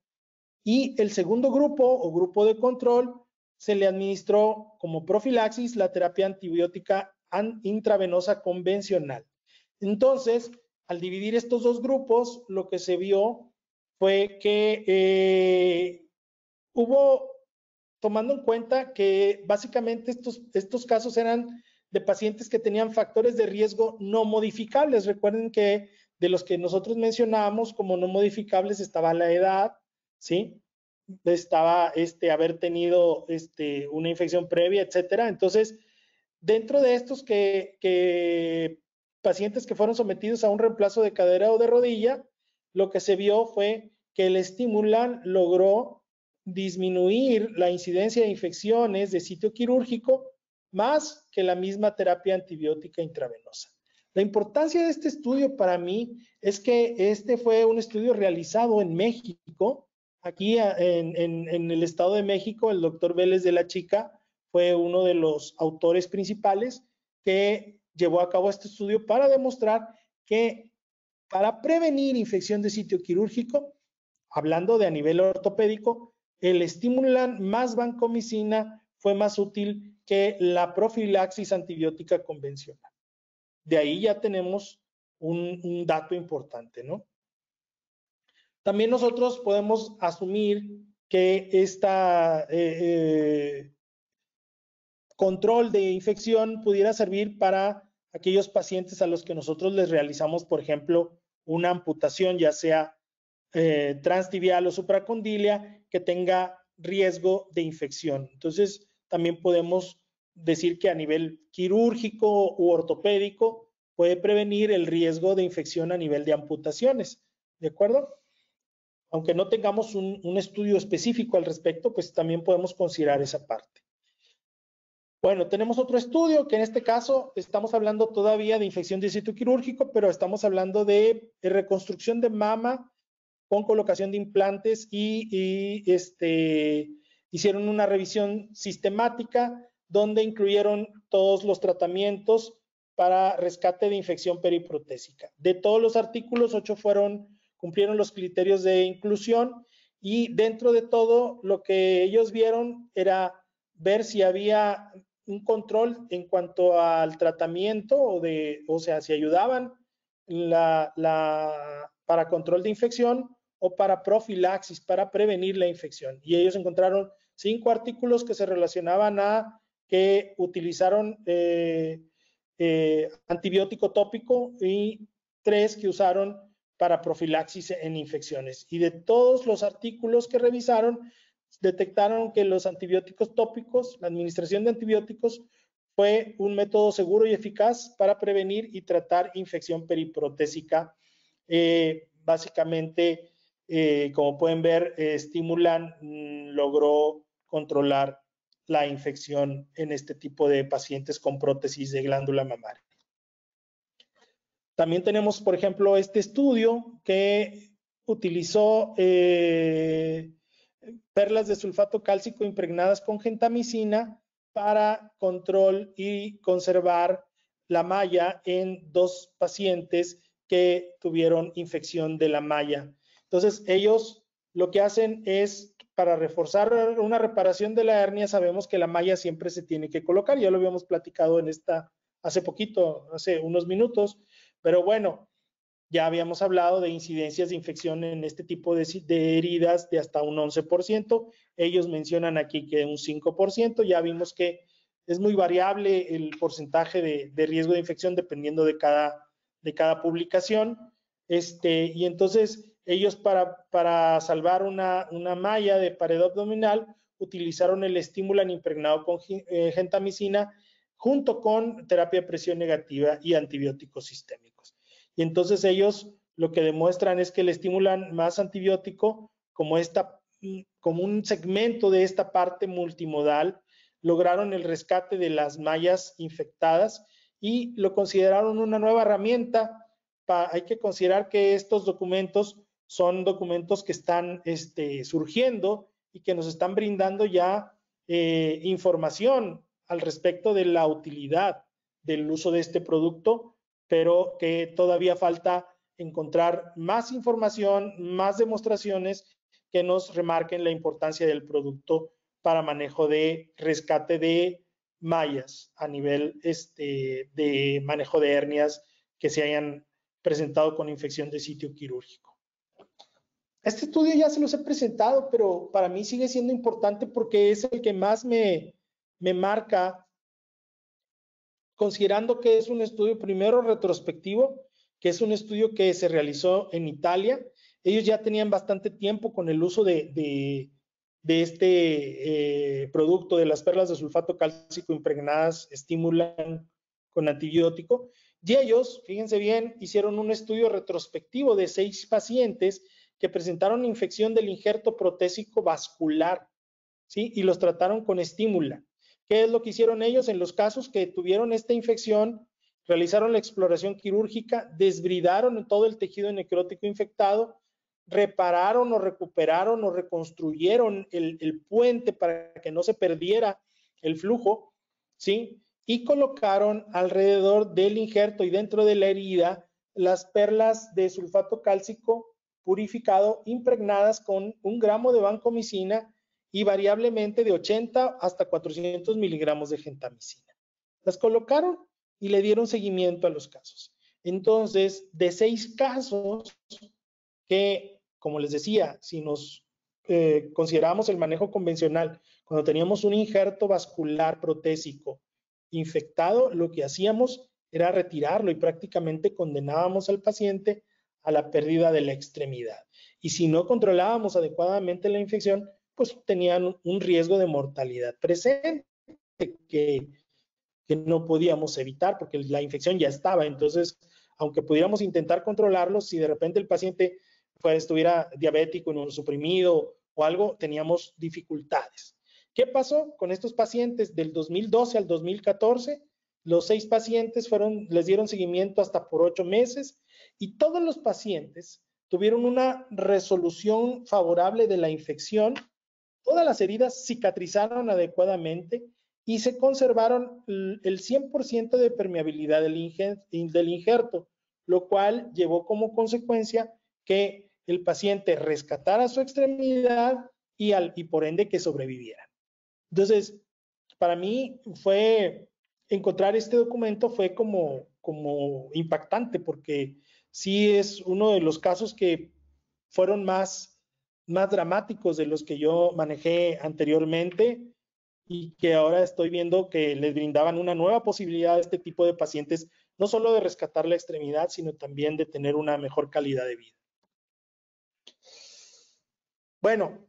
Y el segundo grupo o grupo de control se le administró como profilaxis la terapia antibiótica intravenosa convencional. Entonces, al dividir estos dos grupos, lo que se vio fue que eh, hubo tomando en cuenta que básicamente estos, estos casos eran de pacientes que tenían factores de riesgo no modificables. Recuerden que de los que nosotros mencionábamos como no modificables estaba la edad, ¿sí? Estaba este, haber tenido este, una infección previa, etcétera. Entonces, dentro de estos que, que pacientes que fueron sometidos a un reemplazo de cadera o de rodilla, lo que se vio fue que el estimulan logró disminuir la incidencia de infecciones de sitio quirúrgico más que la misma terapia antibiótica intravenosa. La importancia de este estudio para mí es que este fue un estudio realizado en México. Aquí en, el Estado de México, el doctor Vélez de la Chica fue uno de los autores principales que llevó a cabo este estudio para demostrar que para prevenir infección de sitio quirúrgico, hablando de a nivel ortopédico, el estimulan más vancomicina fue más útil que la profilaxis antibiótica convencional. De ahí ya tenemos un, dato importante, ¿no? También nosotros podemos asumir que esta eh, control de infección pudiera servir para aquellos pacientes a los que nosotros les realizamos, por ejemplo, una amputación, ya sea eh, transtibial o supracondilia, que tenga riesgo de infección. Entonces, también podemos decir que a nivel quirúrgico u ortopédico puede prevenir el riesgo de infección a nivel de amputaciones. ¿De acuerdo? Aunque no tengamos un estudio específico al respecto, pues también podemos considerar esa parte. Bueno, tenemos otro estudio que en este caso estamos hablando todavía de infección de sitio quirúrgico, pero estamos hablando de, reconstrucción de mama con colocación de implantes y, este, hicieron una revisión sistemática donde incluyeron todos los tratamientos para rescate de infección periprotésica. De todos los artículos, ocho fueron, cumplieron los criterios de inclusión y dentro de todo lo que ellos vieron era ver si había un control en cuanto al tratamiento o de, o sea, si ayudaban la, para control de infección o para profilaxis, para prevenir la infección. Y ellos encontraron cinco artículos que se relacionaban a que utilizaron eh, eh, antibiótico tópico y tres que usaron para profilaxis en infecciones. Y de todos los artículos que revisaron, detectaron que los antibióticos tópicos, la administración de antibióticos, fue un método seguro y eficaz para prevenir y tratar infección periprotésica. Eh, básicamente, eh, como pueden ver, eh, Stimulan mm, logró controlar la infección en este tipo de pacientes con prótesis de glándula mamaria. También tenemos, por ejemplo, este estudio que utilizó perlas de sulfato cálcico impregnadas con gentamicina para control y conservar la malla en dos pacientes que tuvieron infección de la malla. Entonces, ellos lo que hacen es, para reforzar una reparación de la hernia, sabemos que la malla siempre se tiene que colocar, ya lo habíamos platicado en esta hace poquito, hace unos minutos, pero bueno, ya habíamos hablado de incidencias de infección en este tipo de, heridas de hasta un 11%. Ellos mencionan aquí que un 5%. Ya vimos que es muy variable el porcentaje de, riesgo de infección dependiendo de cada, publicación. Este, y entonces ellos para, salvar una, malla de pared abdominal utilizaron el estimulan impregnado con eh, gentamicina junto con terapia de presión negativa y antibióticos sistémicos. Y entonces ellos lo que demuestran es que le estimulan más antibiótico como, esta, como un segmento de esta parte multimodal, lograron el rescate de las mallas infectadas y lo consideraron una nueva herramienta. hay que considerar que estos documentos son documentos que están este, surgiendo y que nos están brindando ya eh, información al respecto de la utilidad del uso de este producto pero que todavía falta encontrar más información, más demostraciones que nos remarquen la importancia del producto para manejo de rescate de mallas a nivel este, de manejo de hernias que se hayan presentado con infección de sitio quirúrgico. Este estudio ya se los he presentado, pero para mí sigue siendo importante porque es el que más me, me marca considerando que es un estudio primero retrospectivo, que es un estudio que se realizó en Italia. Ellos ya tenían bastante tiempo con el uso de, este eh, producto de las perlas de sulfato cálcico impregnadas, estimulan con antibiótico. Y ellos, fíjense bien, hicieron un estudio retrospectivo de seis pacientes que presentaron infección del injerto protésico vascular, ¿sí? Y los trataron con estímula. ¿Qué es lo que hicieron ellos en los casos que tuvieron esta infección? Realizaron la exploración quirúrgica, desbridaron todo el tejido necrótico infectado, repararon o recuperaron o reconstruyeron el, puente para que no se perdiera el flujo, ¿sí? Y colocaron alrededor del injerto y dentro de la herida las perlas de sulfato cálcico purificado impregnadas con un gramo de vancomicina y variablemente de 80 hasta 400 miligramos de gentamicina. Las colocaron y le dieron seguimiento a los casos. Entonces, de seis casos que, como les decía, si nos eh, consideramos el manejo convencional, cuando teníamos un injerto vascular protésico infectado, lo que hacíamos era retirarlo y prácticamente condenábamos al paciente a la pérdida de la extremidad. Y si no controlábamos adecuadamente la infección, pues tenían un riesgo de mortalidad presente que, que no podíamos evitar porque la infección ya estaba. Entonces, aunque pudiéramos intentar controlarlo, si de repente el paciente pues, estuviera diabético, suprimido o algo, teníamos dificultades. ¿Qué pasó con estos pacientes del 2012 al 2014? Los seis pacientes fueron, les dieron seguimiento hasta por ocho meses y todos los pacientes tuvieron una resolución favorable de la infección, todas las heridas cicatrizaron adecuadamente y se conservaron el 100% de permeabilidad del injerto, lo cual llevó como consecuencia que el paciente rescatara su extremidad y, por ende que sobreviviera. Entonces, para mí fue encontrar este documento fue como, como impactante porque sí es uno de los casos que fueron más, más dramáticos de los que yo manejé anteriormente y que ahora estoy viendo que les brindaban una nueva posibilidad a este tipo de pacientes, no solo de rescatar la extremidad, sino también de tener una mejor calidad de vida. Bueno,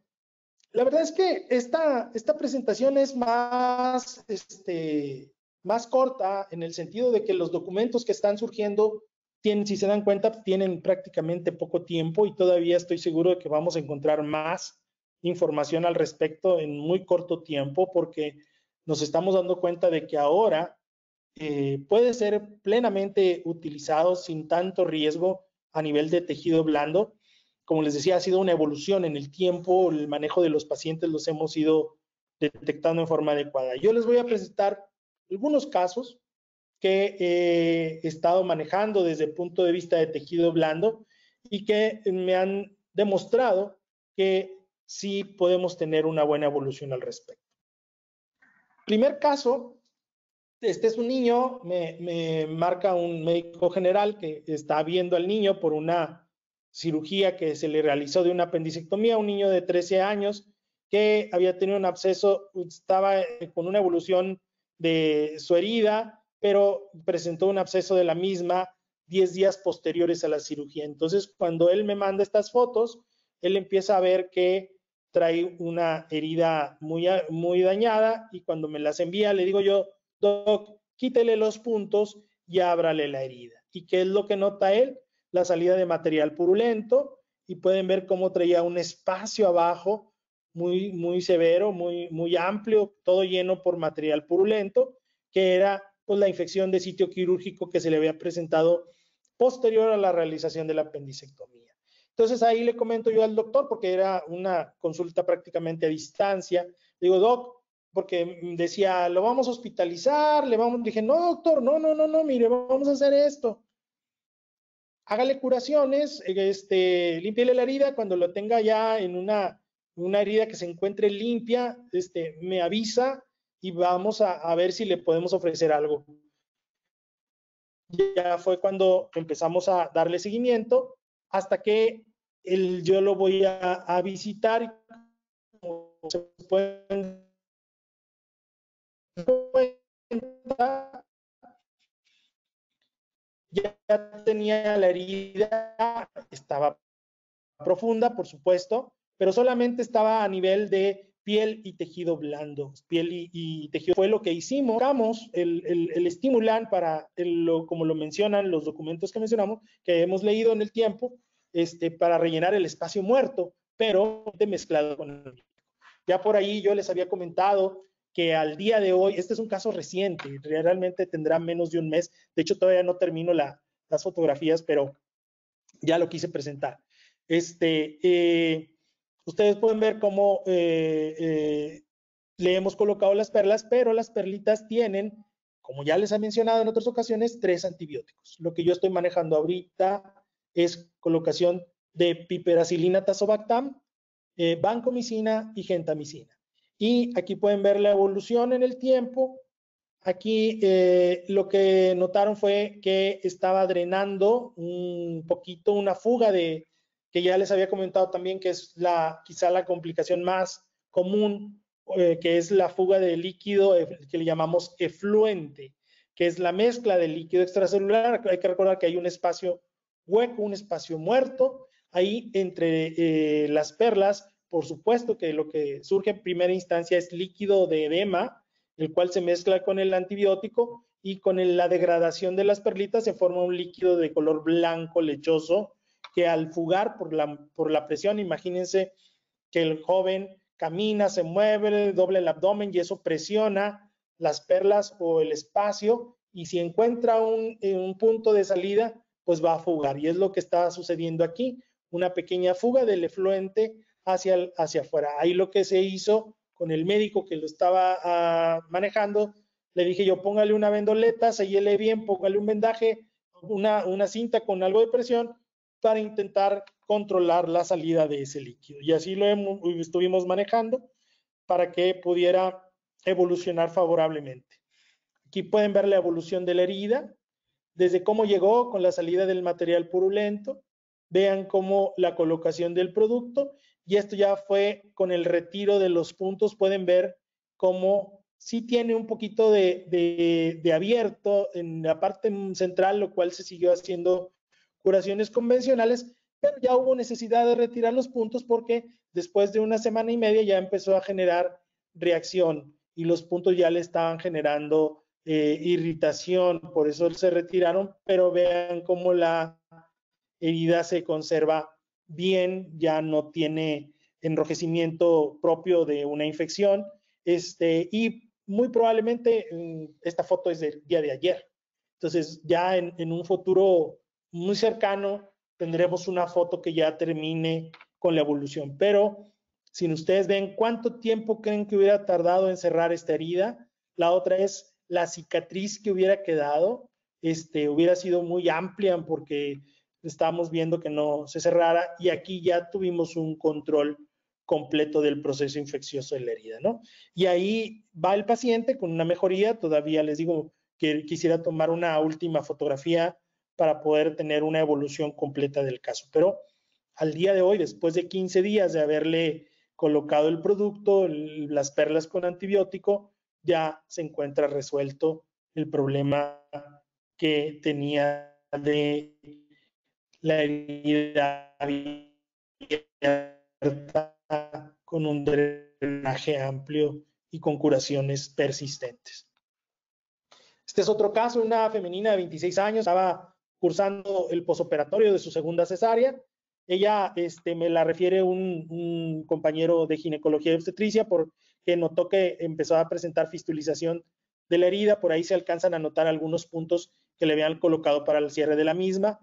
la verdad es que esta, esta presentación es más, este, más corta en el sentido de que los documentos que están surgiendo si se dan cuenta, tienen prácticamente poco tiempo y todavía estoy seguro de que vamos a encontrar más información al respecto en muy corto tiempo porque nos estamos dando cuenta de que ahora eh, puede ser plenamente utilizado sin tanto riesgo a nivel de tejido blando. Como les decía, ha sido una evolución en el tiempo, el manejo de los pacientes los hemos ido detectando en forma adecuada. Yo les voy a presentar algunos casos que he estado manejando desde el punto de vista de tejido blando y que me han demostrado que sí podemos tener una buena evolución al respecto. Primer caso, este es un niño, me, marca un médico general que está viendo al niño por una cirugía que se le realizó de una apendicectomía, un niño de 13 años que había tenido un absceso, estaba con una evolución de su herida, pero presentó un absceso de la misma 10 días posteriores a la cirugía. Entonces, cuando él me manda estas fotos, él empieza a ver que trae una herida muy, muy dañada y cuando me las envía, le digo yo, Doc, quítele los puntos y ábrale la herida. ¿Y qué es lo que nota él? La salida de material purulento y pueden ver cómo traía un espacio abajo muy, muy severo, muy, muy amplio, todo lleno por material purulento, que era pues, la infección de sitio quirúrgico que se le había presentado posterior a la realización de la apendicectomía. Entonces ahí le comento yo al doctor, porque era una consulta prácticamente a distancia, digo, doc, porque decía, lo vamos a hospitalizar, le vamos, dije, no, doctor, no, no, no, no, mire, vamos a hacer esto. Hágale curaciones, este, la herida cuando lo tenga ya en una una herida que se encuentre limpia, este, me avisa y vamos a, ver si le podemos ofrecer algo. Ya fue cuando empezamos a darle seguimiento hasta que el, yo lo voy a, visitar ya tenía la herida, estaba profunda, por supuesto, pero solamente estaba a nivel de piel y tejido blando. Piel y, tejido fue lo que hicimos. Buscamos el, el, estimulan para, como lo mencionan los documentos que mencionamos, que hemos leído en el tiempo, este, para rellenar el espacio muerto, pero mezclado con el Ya por ahí yo les había comentado que al día de hoy, este es un caso reciente, realmente tendrá menos de un mes. De hecho, todavía no termino las fotografías, pero ya lo quise presentar. Este, eh, Ustedes pueden ver cómo eh, eh, le hemos colocado las perlas, pero las perlitas tienen, como ya les he mencionado en otras ocasiones, tres antibióticos. Lo que yo estoy manejando ahorita es colocación de piperacilina tazobactam, eh, vancomicina y gentamicina. Y aquí pueden ver la evolución en el tiempo. Aquí lo que notaron fue que estaba drenando un poquito una fuga de, que ya les había comentado también que es la quizá la complicación más común, eh, que es la fuga de líquido que le llamamos efluente, que es la mezcla del líquido extracelular. Hay que recordar que hay un espacio hueco, un espacio muerto, ahí entre eh, las perlas, por supuesto que lo que surge en primera instancia es líquido de edema, el cual se mezcla con el antibiótico y con la degradación de las perlitas se forma un líquido de color blanco lechoso que al fugar por la, por la presión, imagínense que el joven camina, se mueve, doble el abdomen y eso presiona las perlas o el espacio y si encuentra un, un punto de salida, pues va a fugar. Y es lo que está sucediendo aquí, una pequeña fuga del efluente hacia, hacia afuera. Ahí lo que se hizo con el médico que lo estaba ah, manejando, le dije yo, póngale una vendoleta, sellele bien, póngale un vendaje, una, una cinta con algo de presión para intentar controlar la salida de ese líquido. Y así lo estuvimos manejando para que pudiera evolucionar favorablemente. Aquí pueden ver la evolución de la herida, desde cómo llegó con la salida del material purulento, vean cómo la colocación del producto, y esto ya fue con el retiro de los puntos, pueden ver cómo sí tiene un poquito de, de abierto en la parte central, lo cual se siguió haciendo curaciones convencionales, pero ya hubo necesidad de retirar los puntos porque después de una semana y media ya empezó a generar reacción y los puntos ya le estaban generando eh, irritación, por eso se retiraron, pero vean cómo la herida se conserva bien, ya no tiene enrojecimiento propio de una infección, este, y muy probablemente mm, esta foto es del día de ayer. Entonces, ya en, en un futuro muy cercano tendremos una foto que ya termine con la evolución. Pero si ustedes ven cuánto tiempo creen que hubiera tardado en cerrar esta herida, la otra es la cicatriz que hubiera quedado, este, hubiera sido muy amplia porque estábamos viendo que no se cerrara y aquí ya tuvimos un control completo del proceso infeccioso de la herida, ¿no? Y ahí va el paciente con una mejoría, todavía les digo que quisiera tomar una última fotografía para poder tener una evolución completa del caso. Pero al día de hoy, después de 15 días de haberle colocado el producto, las perlas con antibiótico, ya se encuentra resuelto el problema que tenía de la herida abierta con un drenaje amplio y con curaciones persistentes. Este es otro caso, una femenina de 26 años, estaba cursando el posoperatorio de su segunda cesárea. Ella este, me la refiere un, compañero de ginecología y obstetricia porque notó que empezó a presentar fistulización de la herida. Por ahí se alcanzan a notar algunos puntos que le habían colocado para el cierre de la misma.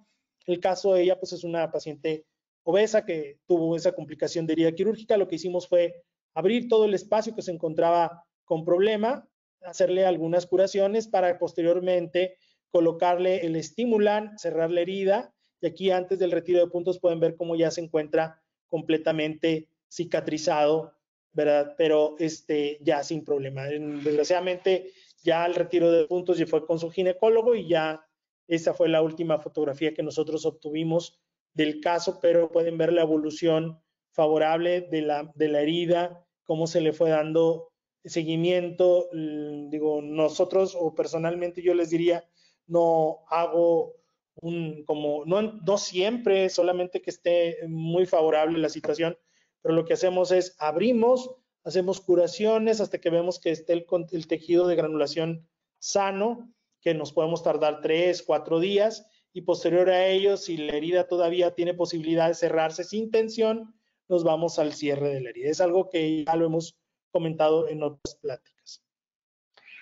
El caso de ella, pues es una paciente obesa que tuvo esa complicación de herida quirúrgica. Lo que hicimos fue abrir todo el espacio que se encontraba con problema, hacerle algunas curaciones para posteriormente colocarle el estimulan, cerrar la herida y aquí antes del retiro de puntos pueden ver cómo ya se encuentra completamente cicatrizado, ¿verdad? Pero este, ya sin problema. Desgraciadamente ya el retiro de puntos ya fue con su ginecólogo y ya esa fue la última fotografía que nosotros obtuvimos del caso, pero pueden ver la evolución favorable de la, de la herida, cómo se le fue dando seguimiento. Digo, nosotros o personalmente yo les diría, no hago un, como, no, no siempre, solamente que esté muy favorable la situación, pero lo que hacemos es abrimos, hacemos curaciones hasta que vemos que esté el, el tejido de granulación sano, que nos podemos tardar tres, cuatro días y posterior a ello, si la herida todavía tiene posibilidad de cerrarse sin tensión, nos vamos al cierre de la herida. Es algo que ya lo hemos comentado en otras pláticas.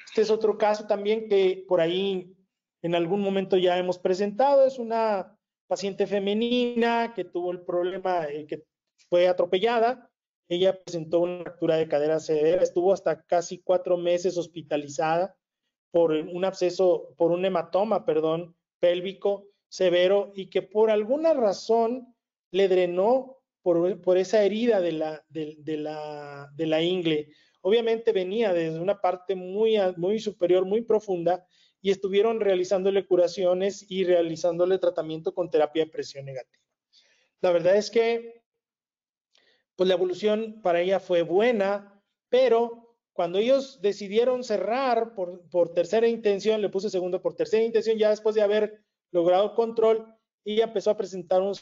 Este es otro caso también que por ahí en algún momento ya hemos presentado. Es una paciente femenina que tuvo el problema, eh, que fue atropellada. Ella presentó una fractura de cadera severa, estuvo hasta casi cuatro meses hospitalizada por un absceso, por un hematoma, perdón, pélvico severo y que por alguna razón le drenó por, esa herida de la, de, la, de la ingle. Obviamente venía desde una parte muy, muy superior, muy profunda, y estuvieron realizándole curaciones y realizándole tratamiento con terapia de presión negativa. La verdad es que pues la evolución para ella fue buena, pero cuando ellos decidieron cerrar por, por tercera intención, le puse segundo por tercera intención, ya después de haber logrado control, ella empezó a presentar un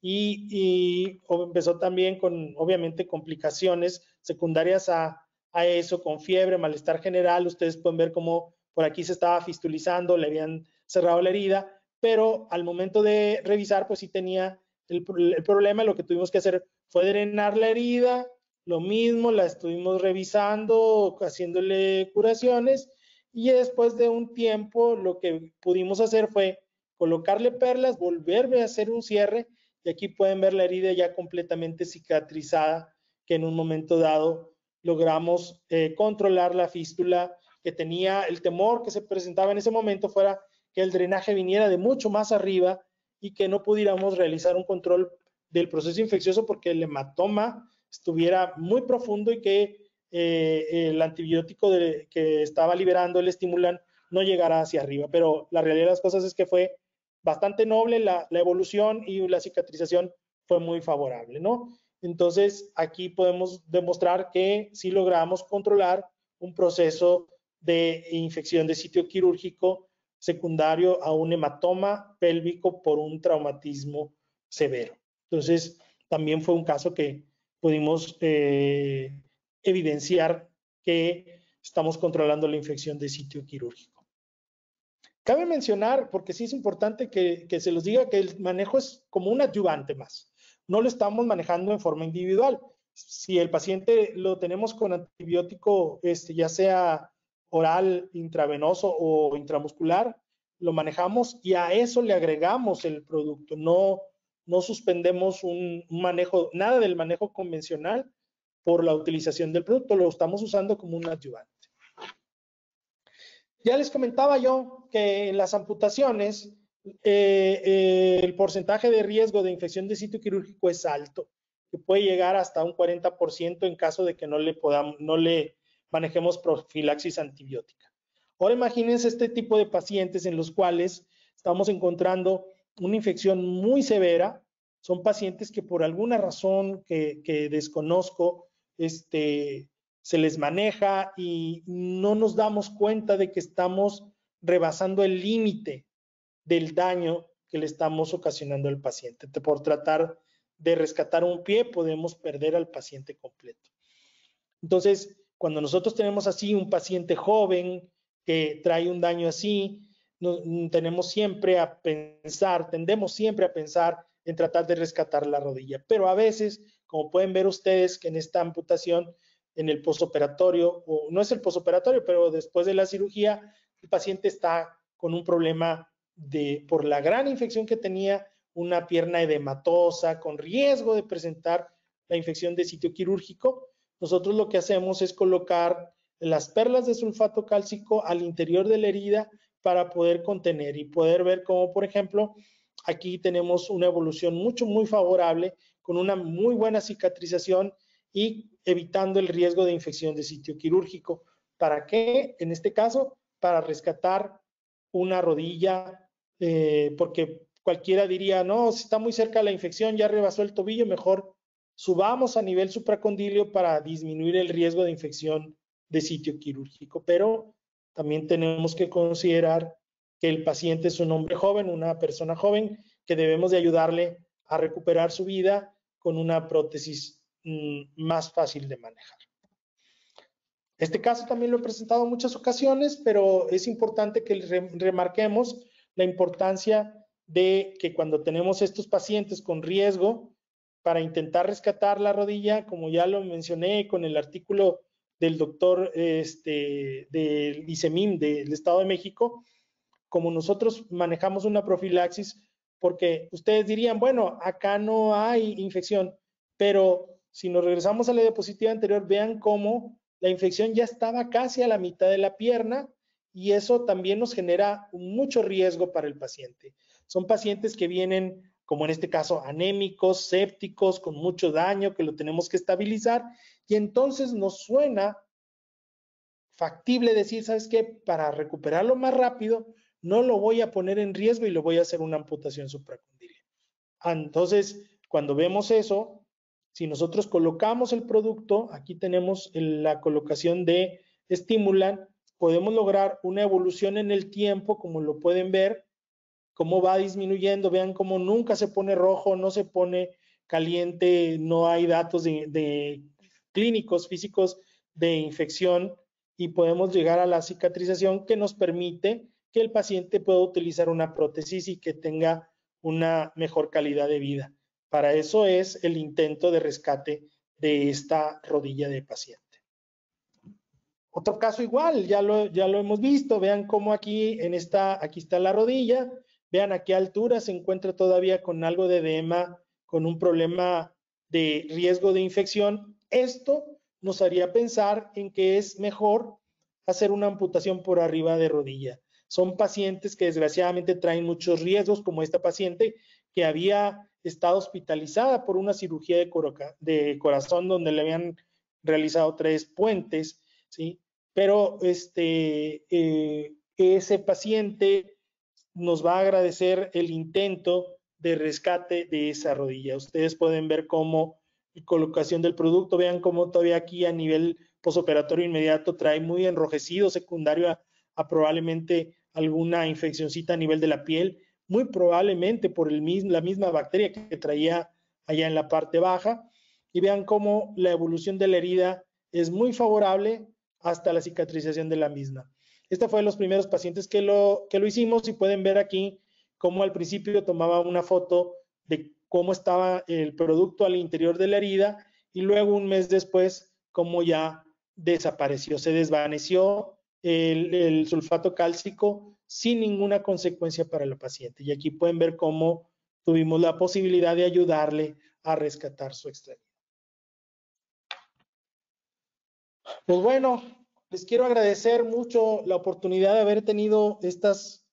y, y empezó también con, obviamente, complicaciones secundarias a, a, eso, con fiebre, malestar general. Ustedes pueden ver cómo por aquí se estaba fistulizando, le habían cerrado la herida, pero al momento de revisar, pues sí tenía el, problema. Lo que tuvimos que hacer fue drenar la herida, lo mismo, la estuvimos revisando, haciéndole curaciones, y después de un tiempo lo que pudimos hacer fue colocarle perlas, volverme a hacer un cierre y aquí pueden ver la herida ya completamente cicatrizada, que en un momento dado logramos eh, controlar la fístula que tenía el temor que se presentaba en ese momento fuera que el drenaje viniera de mucho más arriba y que no pudiéramos realizar un control del proceso infeccioso porque el hematoma estuviera muy profundo y que eh, el antibiótico que estaba liberando el estimulan no llegara hacia arriba. Pero la realidad de las cosas es que fue bastante noble la, evolución y la cicatrización fue muy favorable, ¿no? Entonces, aquí podemos demostrar que sí logramos controlar un proceso de infección de sitio quirúrgico secundario a un hematoma pélvico por un traumatismo severo. Entonces, también fue un caso que pudimos eh, evidenciar que estamos controlando la infección de sitio quirúrgico. Cabe mencionar, porque sí es importante que, se los diga que el manejo es como un adyuvante más. No lo estamos manejando en forma individual. Si el paciente lo tenemos con antibiótico, este, ya sea oral, intravenoso o intramuscular, lo manejamos y a eso le agregamos el producto. No, no suspendemos un, manejo, nada del manejo convencional por la utilización del producto, lo estamos usando como un adyuvante. Ya les comentaba yo que en las amputaciones eh, eh, el porcentaje de riesgo de infección de sitio quirúrgico es alto, que puede llegar hasta un 40% en caso de que no le podamos, no le manejemos profilaxis antibiótica. Ahora imagínense este tipo de pacientes en los cuales estamos encontrando una infección muy severa. Son pacientes que por alguna razón que, desconozco, este, se les maneja y no nos damos cuenta de que estamos rebasando el límite del daño que le estamos ocasionando al paciente. Por tratar de rescatar un pie podemos perder al paciente completo. Entonces, cuando nosotros tenemos así un paciente joven que trae un daño así, tenemos siempre a pensar, tendemos siempre a pensar en tratar de rescatar la rodilla. Pero a veces, como pueden ver ustedes que en esta amputación en el posoperatorio, o no es el posoperatorio, pero después de la cirugía, el paciente está con un problema de, por la gran infección que tenía, una pierna edematosa, con riesgo de presentar la infección de sitio quirúrgico. Nosotros lo que hacemos es colocar las perlas de sulfato cálcico al interior de la herida para poder contener y poder ver cómo, por ejemplo, aquí tenemos una evolución mucho, muy favorable, con una muy buena cicatrización y evitando el riesgo de infección de sitio quirúrgico. ¿Para qué? En este caso, para rescatar una rodilla, eh, porque cualquiera diría, no, si está muy cerca la infección, ya rebasó el tobillo, mejor subamos a nivel supracondilio para disminuir el riesgo de infección de sitio quirúrgico. Pero también tenemos que considerar que el paciente es un hombre joven, una persona joven, que debemos de ayudarle a recuperar su vida con una prótesis mm, más fácil de manejar. Este caso también lo he presentado en muchas ocasiones, pero es importante que remarquemos la importancia de que cuando tenemos estos pacientes con riesgo para intentar rescatar la rodilla, como ya lo mencioné con el artículo del doctor este, del ICEMIM del Estado de México, como nosotros manejamos una profilaxis, porque ustedes dirían, bueno, acá no hay infección, pero si nos regresamos a la diapositiva anterior, vean cómo la infección ya estaba casi a la mitad de la pierna y eso también nos genera mucho riesgo para el paciente. Son pacientes que vienen, como en este caso, anémicos, sépticos, con mucho daño, que lo tenemos que estabilizar y entonces nos suena factible decir, ¿sabes qué? Para recuperarlo más rápido, no lo voy a poner en riesgo y le voy a hacer una amputación supracondilia. Entonces, cuando vemos eso, si nosotros colocamos el producto, aquí tenemos la colocación de estimulan, podemos lograr una evolución en el tiempo, como lo pueden ver, cómo va disminuyendo, vean cómo nunca se pone rojo, no se pone caliente, no hay datos de clínicos físicos de infección y podemos llegar a la cicatrización que nos permite que el paciente pueda utilizar una prótesis y que tenga una mejor calidad de vida. Para eso es el intento de rescate de esta rodilla de paciente. Otro caso igual, ya lo, ya lo hemos visto, vean cómo aquí en esta, aquí está la rodilla, vean a qué altura se encuentra todavía con algo de edema, con un problema de riesgo de infección. Esto nos haría pensar en que es mejor hacer una amputación por arriba de rodilla. Son pacientes que desgraciadamente traen muchos riesgos, como esta paciente que había estado hospitalizada por una cirugía de, corazón donde le habían realizado tres puentes, ¿sí? Pero este, eh, ese paciente nos va a agradecer el intento de rescate de esa rodilla. Ustedes pueden ver cómo colocación del producto, vean cómo todavía aquí a nivel posoperatorio inmediato trae muy enrojecido, secundario a, probablemente alguna infeccióncita a nivel de la piel, muy probablemente por la misma bacteria que traía allá en la parte baja. Y vean cómo la evolución de la herida es muy favorable hasta la cicatrización de la misma. Este fue los primeros pacientes que lo, que lo hicimos y pueden ver aquí cómo al principio tomaba una foto de cómo estaba el producto al interior de la herida y luego un mes después cómo ya desapareció, se desvaneció el, sulfato cálcico sin ninguna consecuencia para el paciente. Y aquí pueden ver cómo tuvimos la posibilidad de ayudarle a rescatar su extremidad. Pues bueno, les quiero agradecer mucho la oportunidad de haber tenido estas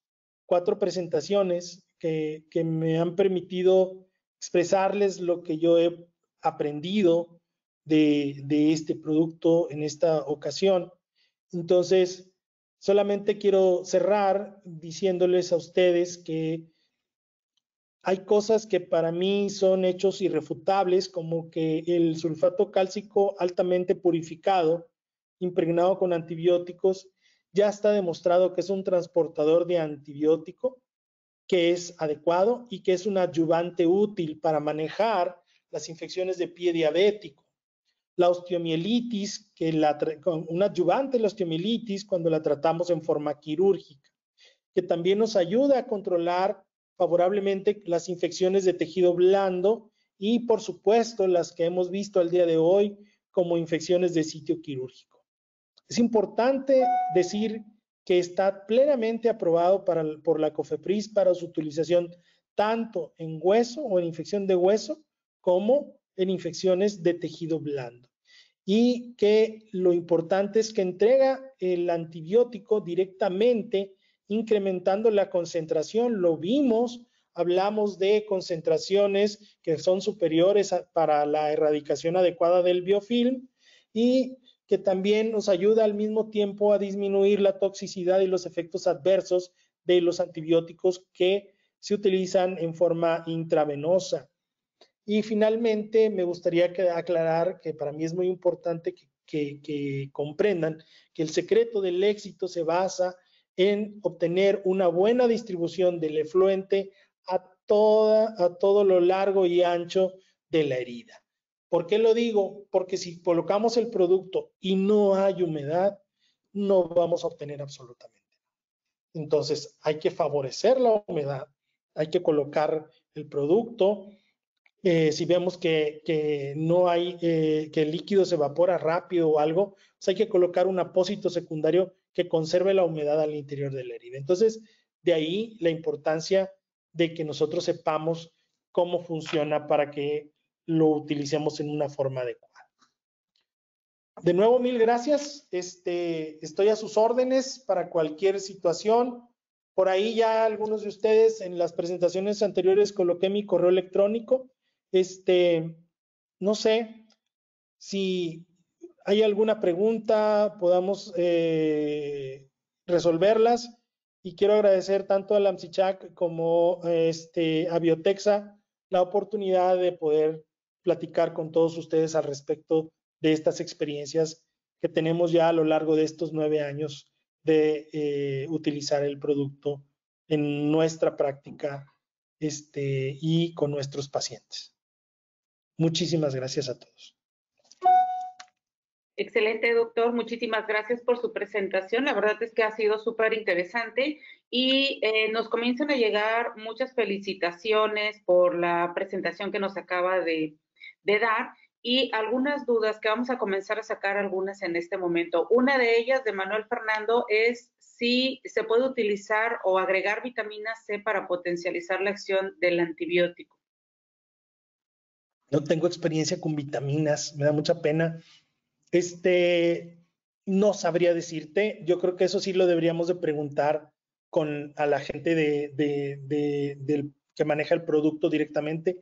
cuatro presentaciones que, me han permitido expresarles lo que yo he aprendido de, de este producto en esta ocasión. Entonces, solamente quiero cerrar diciéndoles a ustedes que hay cosas que para mí son hechos irrefutables, como que el sulfato cálcico altamente purificado, impregnado con antibióticos, ya está demostrado que es un transportador de antibiótico, que es adecuado y que es un adyuvante útil para manejar las infecciones de pie diabético la osteomielitis, que un adyuvante de la osteomielitis cuando la tratamos en forma quirúrgica, que también nos ayuda a controlar favorablemente las infecciones de tejido blando y, por supuesto, las que hemos visto al día de hoy como infecciones de sitio quirúrgico. Es importante decir que está plenamente aprobado para, por la COFEPRIS para su utilización tanto en hueso o en infección de hueso como en infecciones de tejido blando. Y que lo importante es que entrega el antibiótico directamente, incrementando la concentración. Lo vimos, hablamos de concentraciones que son superiores para la erradicación adecuada del biofilm y que también nos ayuda al mismo tiempo a disminuir la toxicidad y los efectos adversos de los antibióticos que se utilizan en forma intravenosa. Y finalmente, me gustaría aclarar que para mí es muy importante que, comprendan que el secreto del éxito se basa en obtener una buena distribución del efluente a, toda, a todo lo largo y ancho de la herida. ¿Por qué lo digo? Porque si colocamos el producto y no hay humedad, no vamos a obtener absolutamente. Entonces, hay que favorecer la humedad, hay que colocar el producto. Eh, si vemos que, no hay, eh, que el líquido se evapora rápido o algo, pues hay que colocar un apósito secundario que conserve la humedad al interior de la herida. Entonces, de ahí la importancia de que nosotros sepamos cómo funciona para que lo utilicemos en una forma adecuada. De nuevo, mil gracias. Este, estoy a sus órdenes para cualquier situación. Por ahí ya algunos de ustedes en las presentaciones anteriores coloqué mi correo electrónico. Este, no sé si hay alguna pregunta, podamos eh, resolverlas. Y quiero agradecer tanto a LAMSICHAC como este, a Biotexa la oportunidad de poder platicar con todos ustedes al respecto de estas experiencias que tenemos ya a lo largo de estos nueve años de eh, utilizar el producto en nuestra práctica este, y con nuestros pacientes. Muchísimas gracias a todos. Excelente, doctor. Muchísimas gracias por su presentación. La verdad es que ha sido súper interesante y eh, nos comienzan a llegar muchas felicitaciones por la presentación que nos acaba de, de dar y algunas dudas que vamos a comenzar a sacar algunas en este momento. Una de ellas de Manuel Fernando es si se puede utilizar o agregar vitamina C para potencializar la acción del antibiótico. No tengo experiencia con vitaminas, me da mucha pena. Este, no sabría decirte. Yo creo que eso sí lo deberíamos de preguntar con a la gente de, que maneja el producto directamente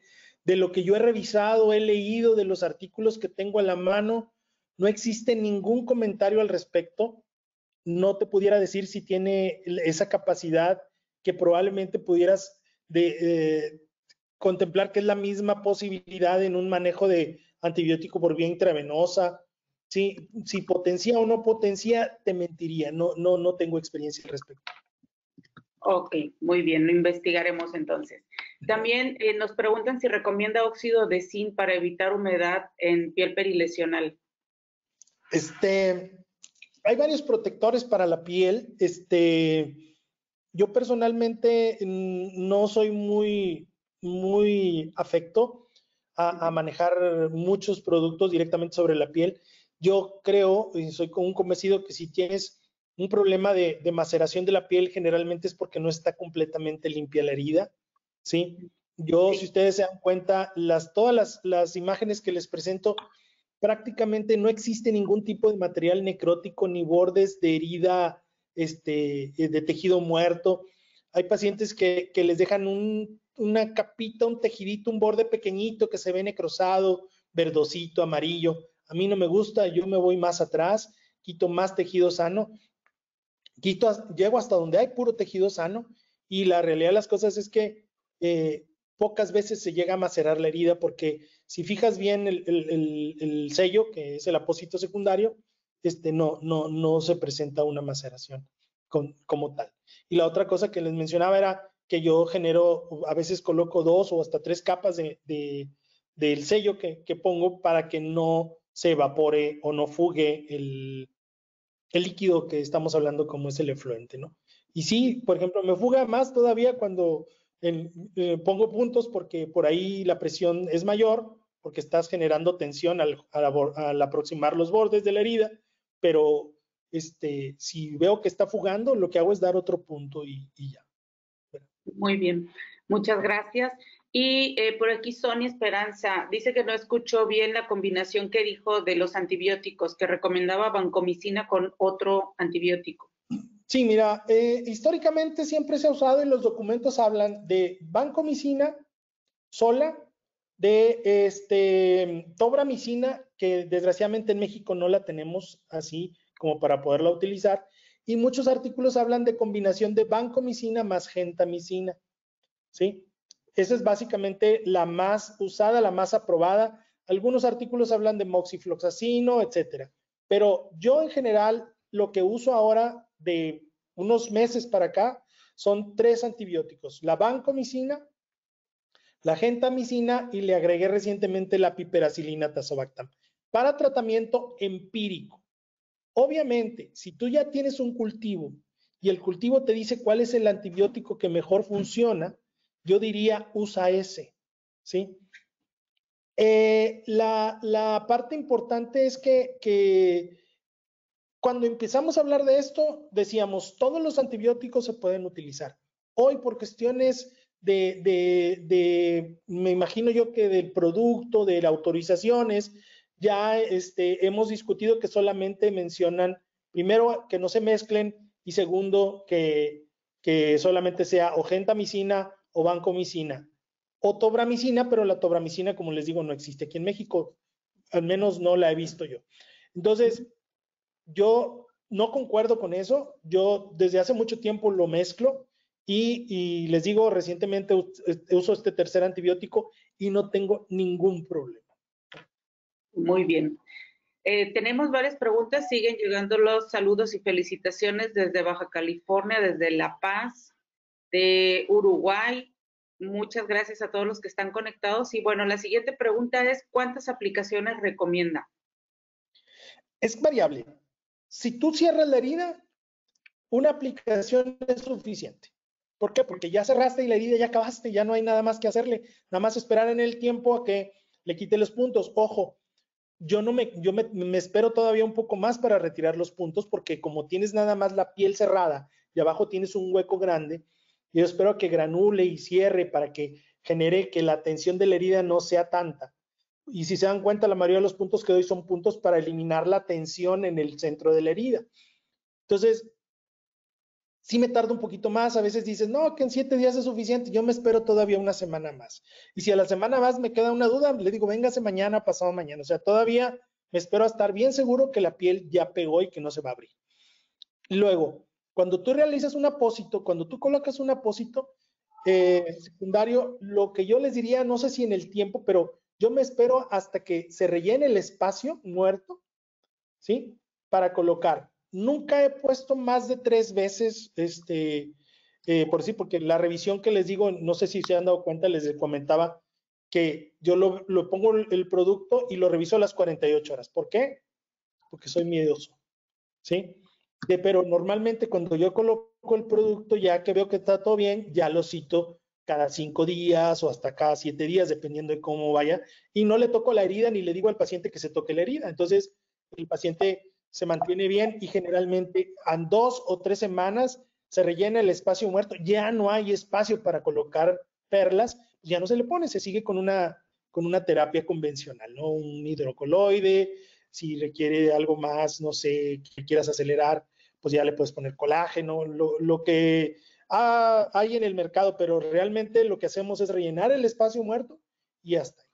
de lo que yo he revisado, he leído, de los artículos que tengo a la mano, no existe ningún comentario al respecto. No te pudiera decir si tiene esa capacidad que probablemente pudieras de, eh, contemplar que es la misma posibilidad en un manejo de antibiótico por vía intravenosa. si potencia o no potencia, te mentiría. No, no, no tengo experiencia al respecto. Ok, muy bien, lo investigaremos entonces. También eh, nos preguntan si recomienda óxido de zinc para evitar humedad en piel perilesional. Este, hay varios protectores para la piel. Este, yo personalmente no soy muy, muy afecto a, manejar muchos productos directamente sobre la piel. Yo creo y soy un convencido que si tienes un problema de maceración de la piel, generalmente es porque no está completamente limpia la herida. ¿Sí? Yo, si ustedes se dan cuenta, las, todas las, imágenes que les presento, prácticamente no existe ningún tipo de material necrótico ni bordes de herida este, eh, de tejido muerto. Hay pacientes que, les dejan una capita, un tejidito, un borde pequeñito que se ve necrosado, verdosito, amarillo. A mí no me gusta, yo me voy más atrás, quito más tejido sano, quito, llego hasta donde hay puro tejido sano y la realidad de las cosas es que eh, pocas veces se llega a macerar la herida porque si fijas bien el, sello, que es el apósito secundario, este, no, no, no se presenta una maceración como tal. Y la otra cosa que les mencionaba era que yo genero, a veces coloco dos o hasta tres capas de, del sello que, pongo para que no se evapore o no fugue el, el líquido que estamos hablando como es el efluente, ¿no? Y sí, por ejemplo, me fuga más todavía cuando eh, pongo puntos porque por ahí la presión es mayor, porque estás generando tensión al, aproximar los bordes de la herida, pero este, si veo que está fugando, lo que hago es dar otro punto y, ya. Muy bien, muchas gracias. Y eh, por aquí Sonia Esperanza dice que no escuchó bien la combinación que dijo de los antibióticos, que recomendaba vancomicina con otro antibiótico. Sí, mira, eh, históricamente siempre se ha usado y los documentos hablan de vancomicina sola, de este, tobramicina, que desgraciadamente en México no la tenemos así como para poderla utilizar, y muchos artículos hablan de combinación de vancomicina más gentamicina, ¿sí? Esa es básicamente la más usada, la más aprobada. Algunos artículos hablan de moxifloxacino, etcétera. Pero yo en general lo que uso ahora de unos meses para acá son tres antibióticos, la vancomicina, la gentamicina y le agregué recientemente la piperacilina tazobactam para tratamiento empírico. Obviamente, si tú ya tienes un cultivo y el cultivo te dice cuál es el antibiótico que mejor funciona, yo diría usa ese, ¿sí? Eh, la, parte importante es que, cuando empezamos a hablar de esto, decíamos, todos los antibióticos se pueden utilizar. Hoy por cuestiones de, me imagino yo que del producto, de autorizaciones, ya este, hemos discutido que solamente mencionan, primero, que no se mezclen y segundo, que, solamente sea o gentamicina o vancomicina o tobramicina, pero la tobramicina, como les digo, no existe aquí en México, al menos no la he visto yo. Entonces, yo no concuerdo con eso, yo desde hace mucho tiempo lo mezclo y, y les digo, recientemente uso este tercer antibiótico y no tengo ningún problema. Muy bien. Eh, tenemos varias preguntas, siguen llegando los saludos y felicitaciones desde Baja California, desde La Paz, de Uruguay. Muchas gracias a todos los que están conectados. Y bueno, la siguiente pregunta es, ¿cuántas aplicaciones recomienda? Es variable. Si tú cierras la herida, una aplicación es suficiente. ¿Por qué? Porque ya cerraste y la herida ya acabaste, ya no hay nada más que hacerle, nada más esperar en el tiempo a que le quite los puntos. Ojo, yo no me, yo me, espero todavía un poco más para retirar los puntos porque como tienes nada más la piel cerrada y abajo tienes un hueco grande, yo espero que granule y cierre para que genere que la tensión de la herida no sea tanta. Y si se dan cuenta, la mayoría de los puntos que doy son puntos para eliminar la tensión en el centro de la herida. Entonces, si me tarda un poquito más, a veces dices, no, que en siete días es suficiente, yo me espero todavía una semana más. Y si a la semana más me queda una duda, le digo, véngase mañana, pasado mañana. O sea, todavía me espero a estar bien seguro que la piel ya pegó y que no se va a abrir. Luego, cuando tú realizas un apósito, cuando tú colocas un apósito eh, secundario, lo que yo les diría, no sé si en el tiempo, pero yo me espero hasta que se rellene el espacio muerto, ¿sí? Para colocar nunca he puesto más de tres veces, este, eh, por sí, porque la revisión que les digo, no sé si se han dado cuenta, les comentaba que yo lo, pongo el producto y lo reviso a las 48 horas. ¿Por qué? Porque soy miedoso, ¿sí? pero normalmente cuando yo coloco el producto, ya que veo que está todo bien, ya lo cito cada cinco días o hasta cada siete días, dependiendo de cómo vaya, y no le toco la herida ni le digo al paciente que se toque la herida. Entonces, el paciente se mantiene bien y generalmente en dos o tres semanas se rellena el espacio muerto, ya no hay espacio para colocar perlas, ya no se le pone, se sigue con una, con una terapia convencional, ¿no? Un hidrocoloide, si requiere algo más, no sé, que quieras acelerar, pues ya le puedes poner colágeno, lo, que hay en el mercado, pero realmente lo que hacemos es rellenar el espacio muerto y hasta ahí.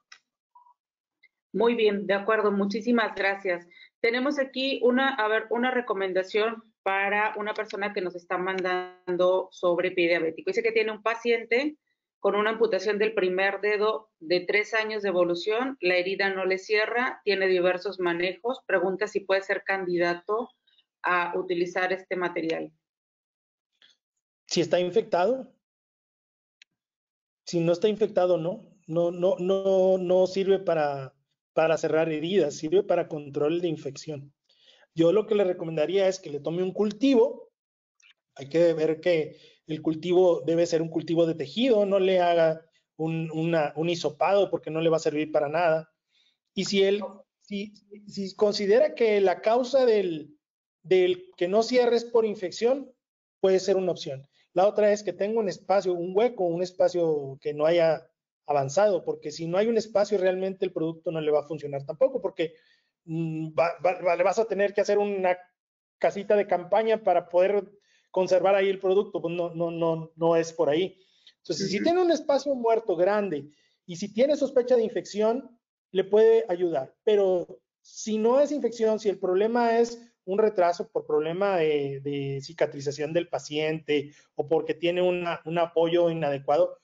Muy bien, de acuerdo, muchísimas gracias. Tenemos aquí una, a ver, una recomendación para una persona que nos está mandando sobre pie diabético. Dice que tiene un paciente con una amputación del primer dedo de tres años de evolución, la herida no le cierra, tiene diversos manejos, pregunta si puede ser candidato a utilizar este material. Si está infectado, si no está infectado, no, no, no, no, no sirve para, para cerrar heridas, sirve para control de infección. Yo lo que le recomendaría es que le tome un cultivo. Hay que ver que el cultivo debe ser un cultivo de tejido, no le haga un, un hisopado porque no le va a servir para nada. Y si él, si, si considera que la causa del, del que no cierre es por infección, puede ser una opción. La otra es que tenga un espacio, un hueco, un espacio que no haya avanzado, porque si no hay un espacio realmente el producto no le va a funcionar tampoco, porque mm, le vas a tener que hacer una casita de campaña para poder conservar ahí el producto, pues no, no, no, no es por ahí. Entonces, si tiene un espacio muerto grande y si tiene sospecha de infección, le puede ayudar, pero si no es infección, si el problema es un retraso por problema de, cicatrización del paciente o porque tiene un apoyo inadecuado,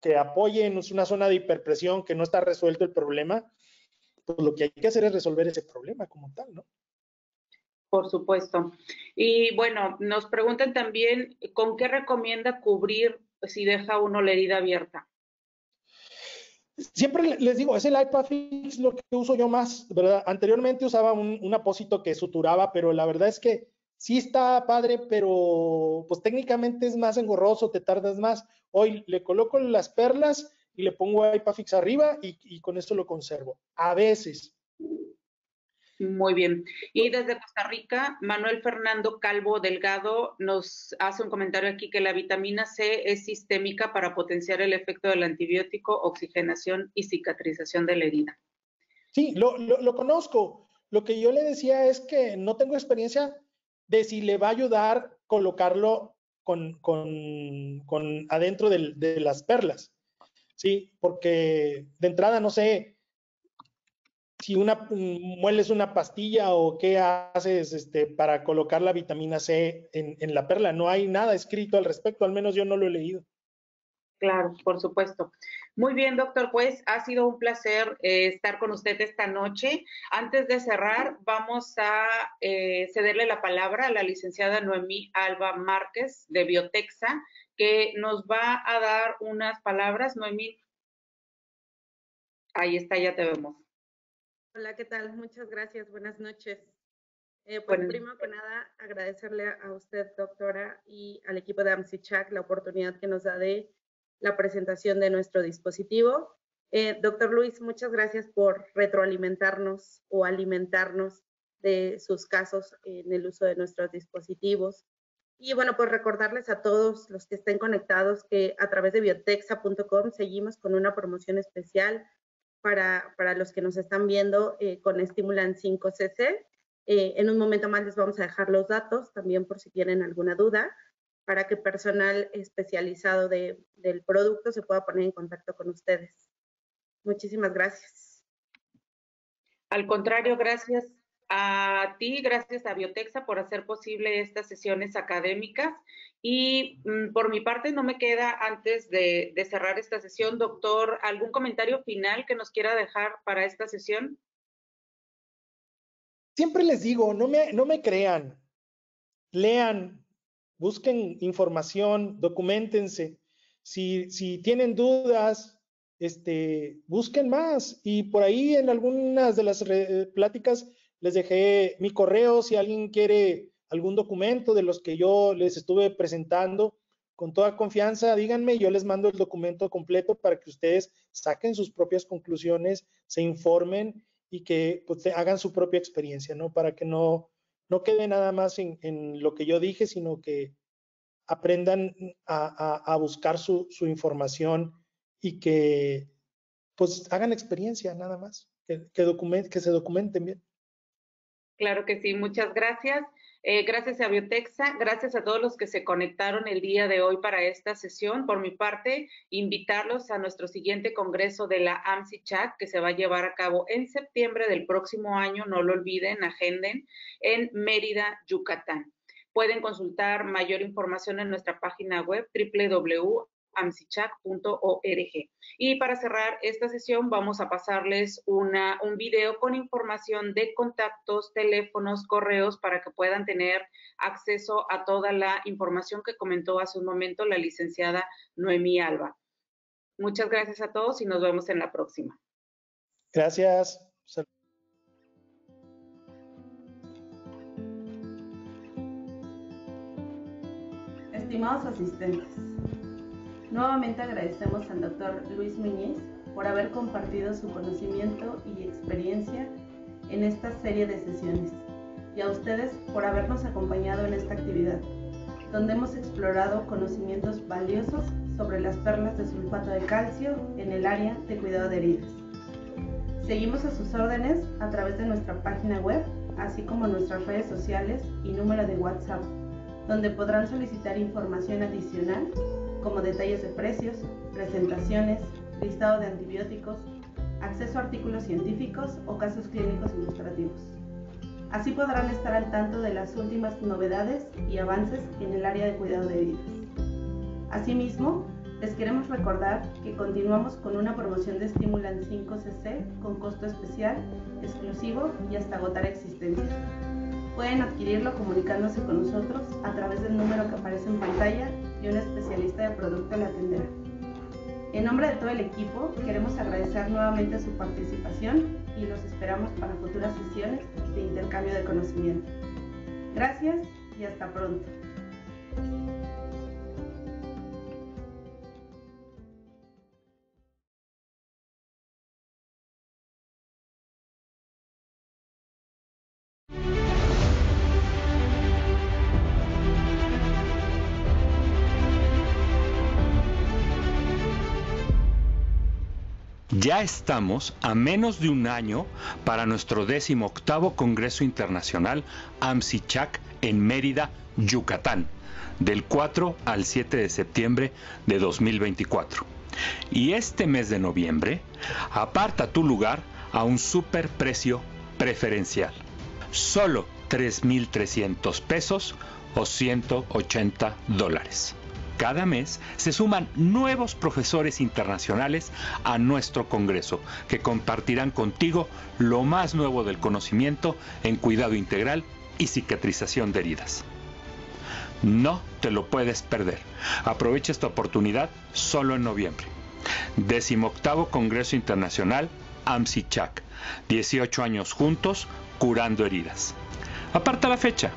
que apoye en una zona de hiperpresión que no está resuelto el problema, pues lo que hay que hacer es resolver ese problema como tal, ¿no? Por supuesto. Y bueno, nos preguntan también, ¿con qué recomienda cubrir si deja uno la herida abierta? Siempre les digo, es el IPAFIX lo que uso yo más, ¿verdad? Anteriormente usaba un, apósito que suturaba, pero la verdad es que sí está padre, pero pues técnicamente es más engorroso, te tardas más. Hoy le coloco las perlas y le pongo IPAFIX arriba y, y con esto lo conservo. A veces, muy bien. Y desde Costa Rica, Manuel Fernando Calvo Delgado nos hace un comentario aquí que la vitamina C es sistémica para potenciar el efecto del antibiótico, oxigenación y cicatrización de la herida. Sí, lo, lo, conozco. Lo que yo le decía es que no tengo experiencia de si le va a ayudar colocarlo con, con, con adentro de, de las perlas. Sí, porque de entrada no sé, si una mueles una pastilla o qué haces este, para colocar la vitamina C en, la perla. No hay nada escrito al respecto, al menos yo no lo he leído. Claro, por supuesto. Muy bien, doctor, pues ha sido un placer eh, estar con usted esta noche. Antes de cerrar, vamos a eh, cederle la palabra a la licenciada Noemí Alba Márquez de Biotexa, que nos va a dar unas palabras. Noemí, ahí está, ya te vemos. Hola, ¿qué tal? Muchas gracias. Buenas noches. Eh, pues primero que nada, agradecerle a usted, doctora, y al equipo de AMSICHAC la oportunidad que nos da de la presentación de nuestro dispositivo. Eh, doctor Luis, muchas gracias por retroalimentarnos o alimentarnos de sus casos en el uso de nuestros dispositivos. Y bueno, pues recordarles a todos los que estén conectados que a través de biotexa.com seguimos con una promoción especial para, para los que nos están viendo eh, con Estimulan 5cc. Eh, en un momento más les vamos a dejar los datos también por si tienen alguna duda para que personal especializado de, del producto se pueda poner en contacto con ustedes. Muchísimas gracias. Al contrario, gracias a ti, gracias a Biotexa por hacer posible estas sesiones académicas y mm, por mi parte no me queda antes de, cerrar esta sesión, doctor, ¿algún comentario final que nos quiera dejar para esta sesión? Siempre les digo, no me, no me crean, lean, busquen información, documentense. Si, si tienen dudas, este, busquen más. Y por ahí en algunas de las pláticas les dejé mi correo si alguien quiere algún documento de los que yo les estuve presentando, con toda confianza, díganme, yo les mando el documento completo para que ustedes saquen sus propias conclusiones, se informen y que pues, hagan su propia experiencia, ¿no? Para que no, no quede nada más en, lo que yo dije, sino que aprendan a, buscar su, información y que pues hagan experiencia nada más, que, que se documenten bien. Claro que sí, muchas gracias. Eh, gracias a Biotexa, gracias a todos los que se conectaron el día de hoy para esta sesión. Por mi parte, invitarlos a nuestro siguiente congreso de la AMSI Chat que se va a llevar a cabo en septiembre del próximo año, no lo olviden, agenden, en Mérida, Yucatán. Pueden consultar mayor información en nuestra página web www amsichac.org. Y para cerrar esta sesión vamos a pasarles una, un video con información de contactos, teléfonos, correos para que puedan tener acceso a toda la información que comentó hace un momento la licenciada Noemí Alba. Muchas gracias a todos y nos vemos en la próxima. Gracias. Estimados asistentes, Nuevamente agradecemos al doctor Luis Muñiz por haber compartido su conocimiento y experiencia en esta serie de sesiones y a ustedes por habernos acompañado en esta actividad, donde hemos explorado conocimientos valiosos sobre las perlas de sulfato de calcio en el área de cuidado de heridas. Seguimos a sus órdenes a través de nuestra página web, así como nuestras redes sociales y número de WhatsApp, donde podrán solicitar información adicional como detalles de precios, presentaciones, listado de antibióticos, acceso a artículos científicos o casos clínicos ilustrativos. Así podrán estar al tanto de las últimas novedades y avances en el área de cuidado de heridas. Asimismo, les queremos recordar que continuamos con una promoción de Stimulant 5cc con costo especial, exclusivo y hasta agotar existencias. Pueden adquirirlo comunicándose con nosotros a través del número que aparece en pantalla y un especialista de producto le atenderá. En nombre de todo el equipo, queremos agradecer nuevamente su participación y los esperamos para futuras sesiones de intercambio de conocimiento. Gracias y hasta pronto. Ya estamos a menos de un año para nuestro décimo octavo Congreso Internacional AMSICHAC en Mérida, Yucatán, del 4 al 7 de septiembre de 2024. Y este mes de noviembre, aparta tu lugar a un superprecio preferencial. Solo 3.300 pesos o 180 dólares. Cada mes se suman nuevos profesores internacionales a nuestro Congreso que compartirán contigo lo más nuevo del conocimiento en cuidado integral y cicatrización de heridas. No te lo puedes perder. Aprovecha esta oportunidad solo en noviembre. 18 Congreso Internacional AMSICHAC. 18 años juntos curando heridas. Aparta la fecha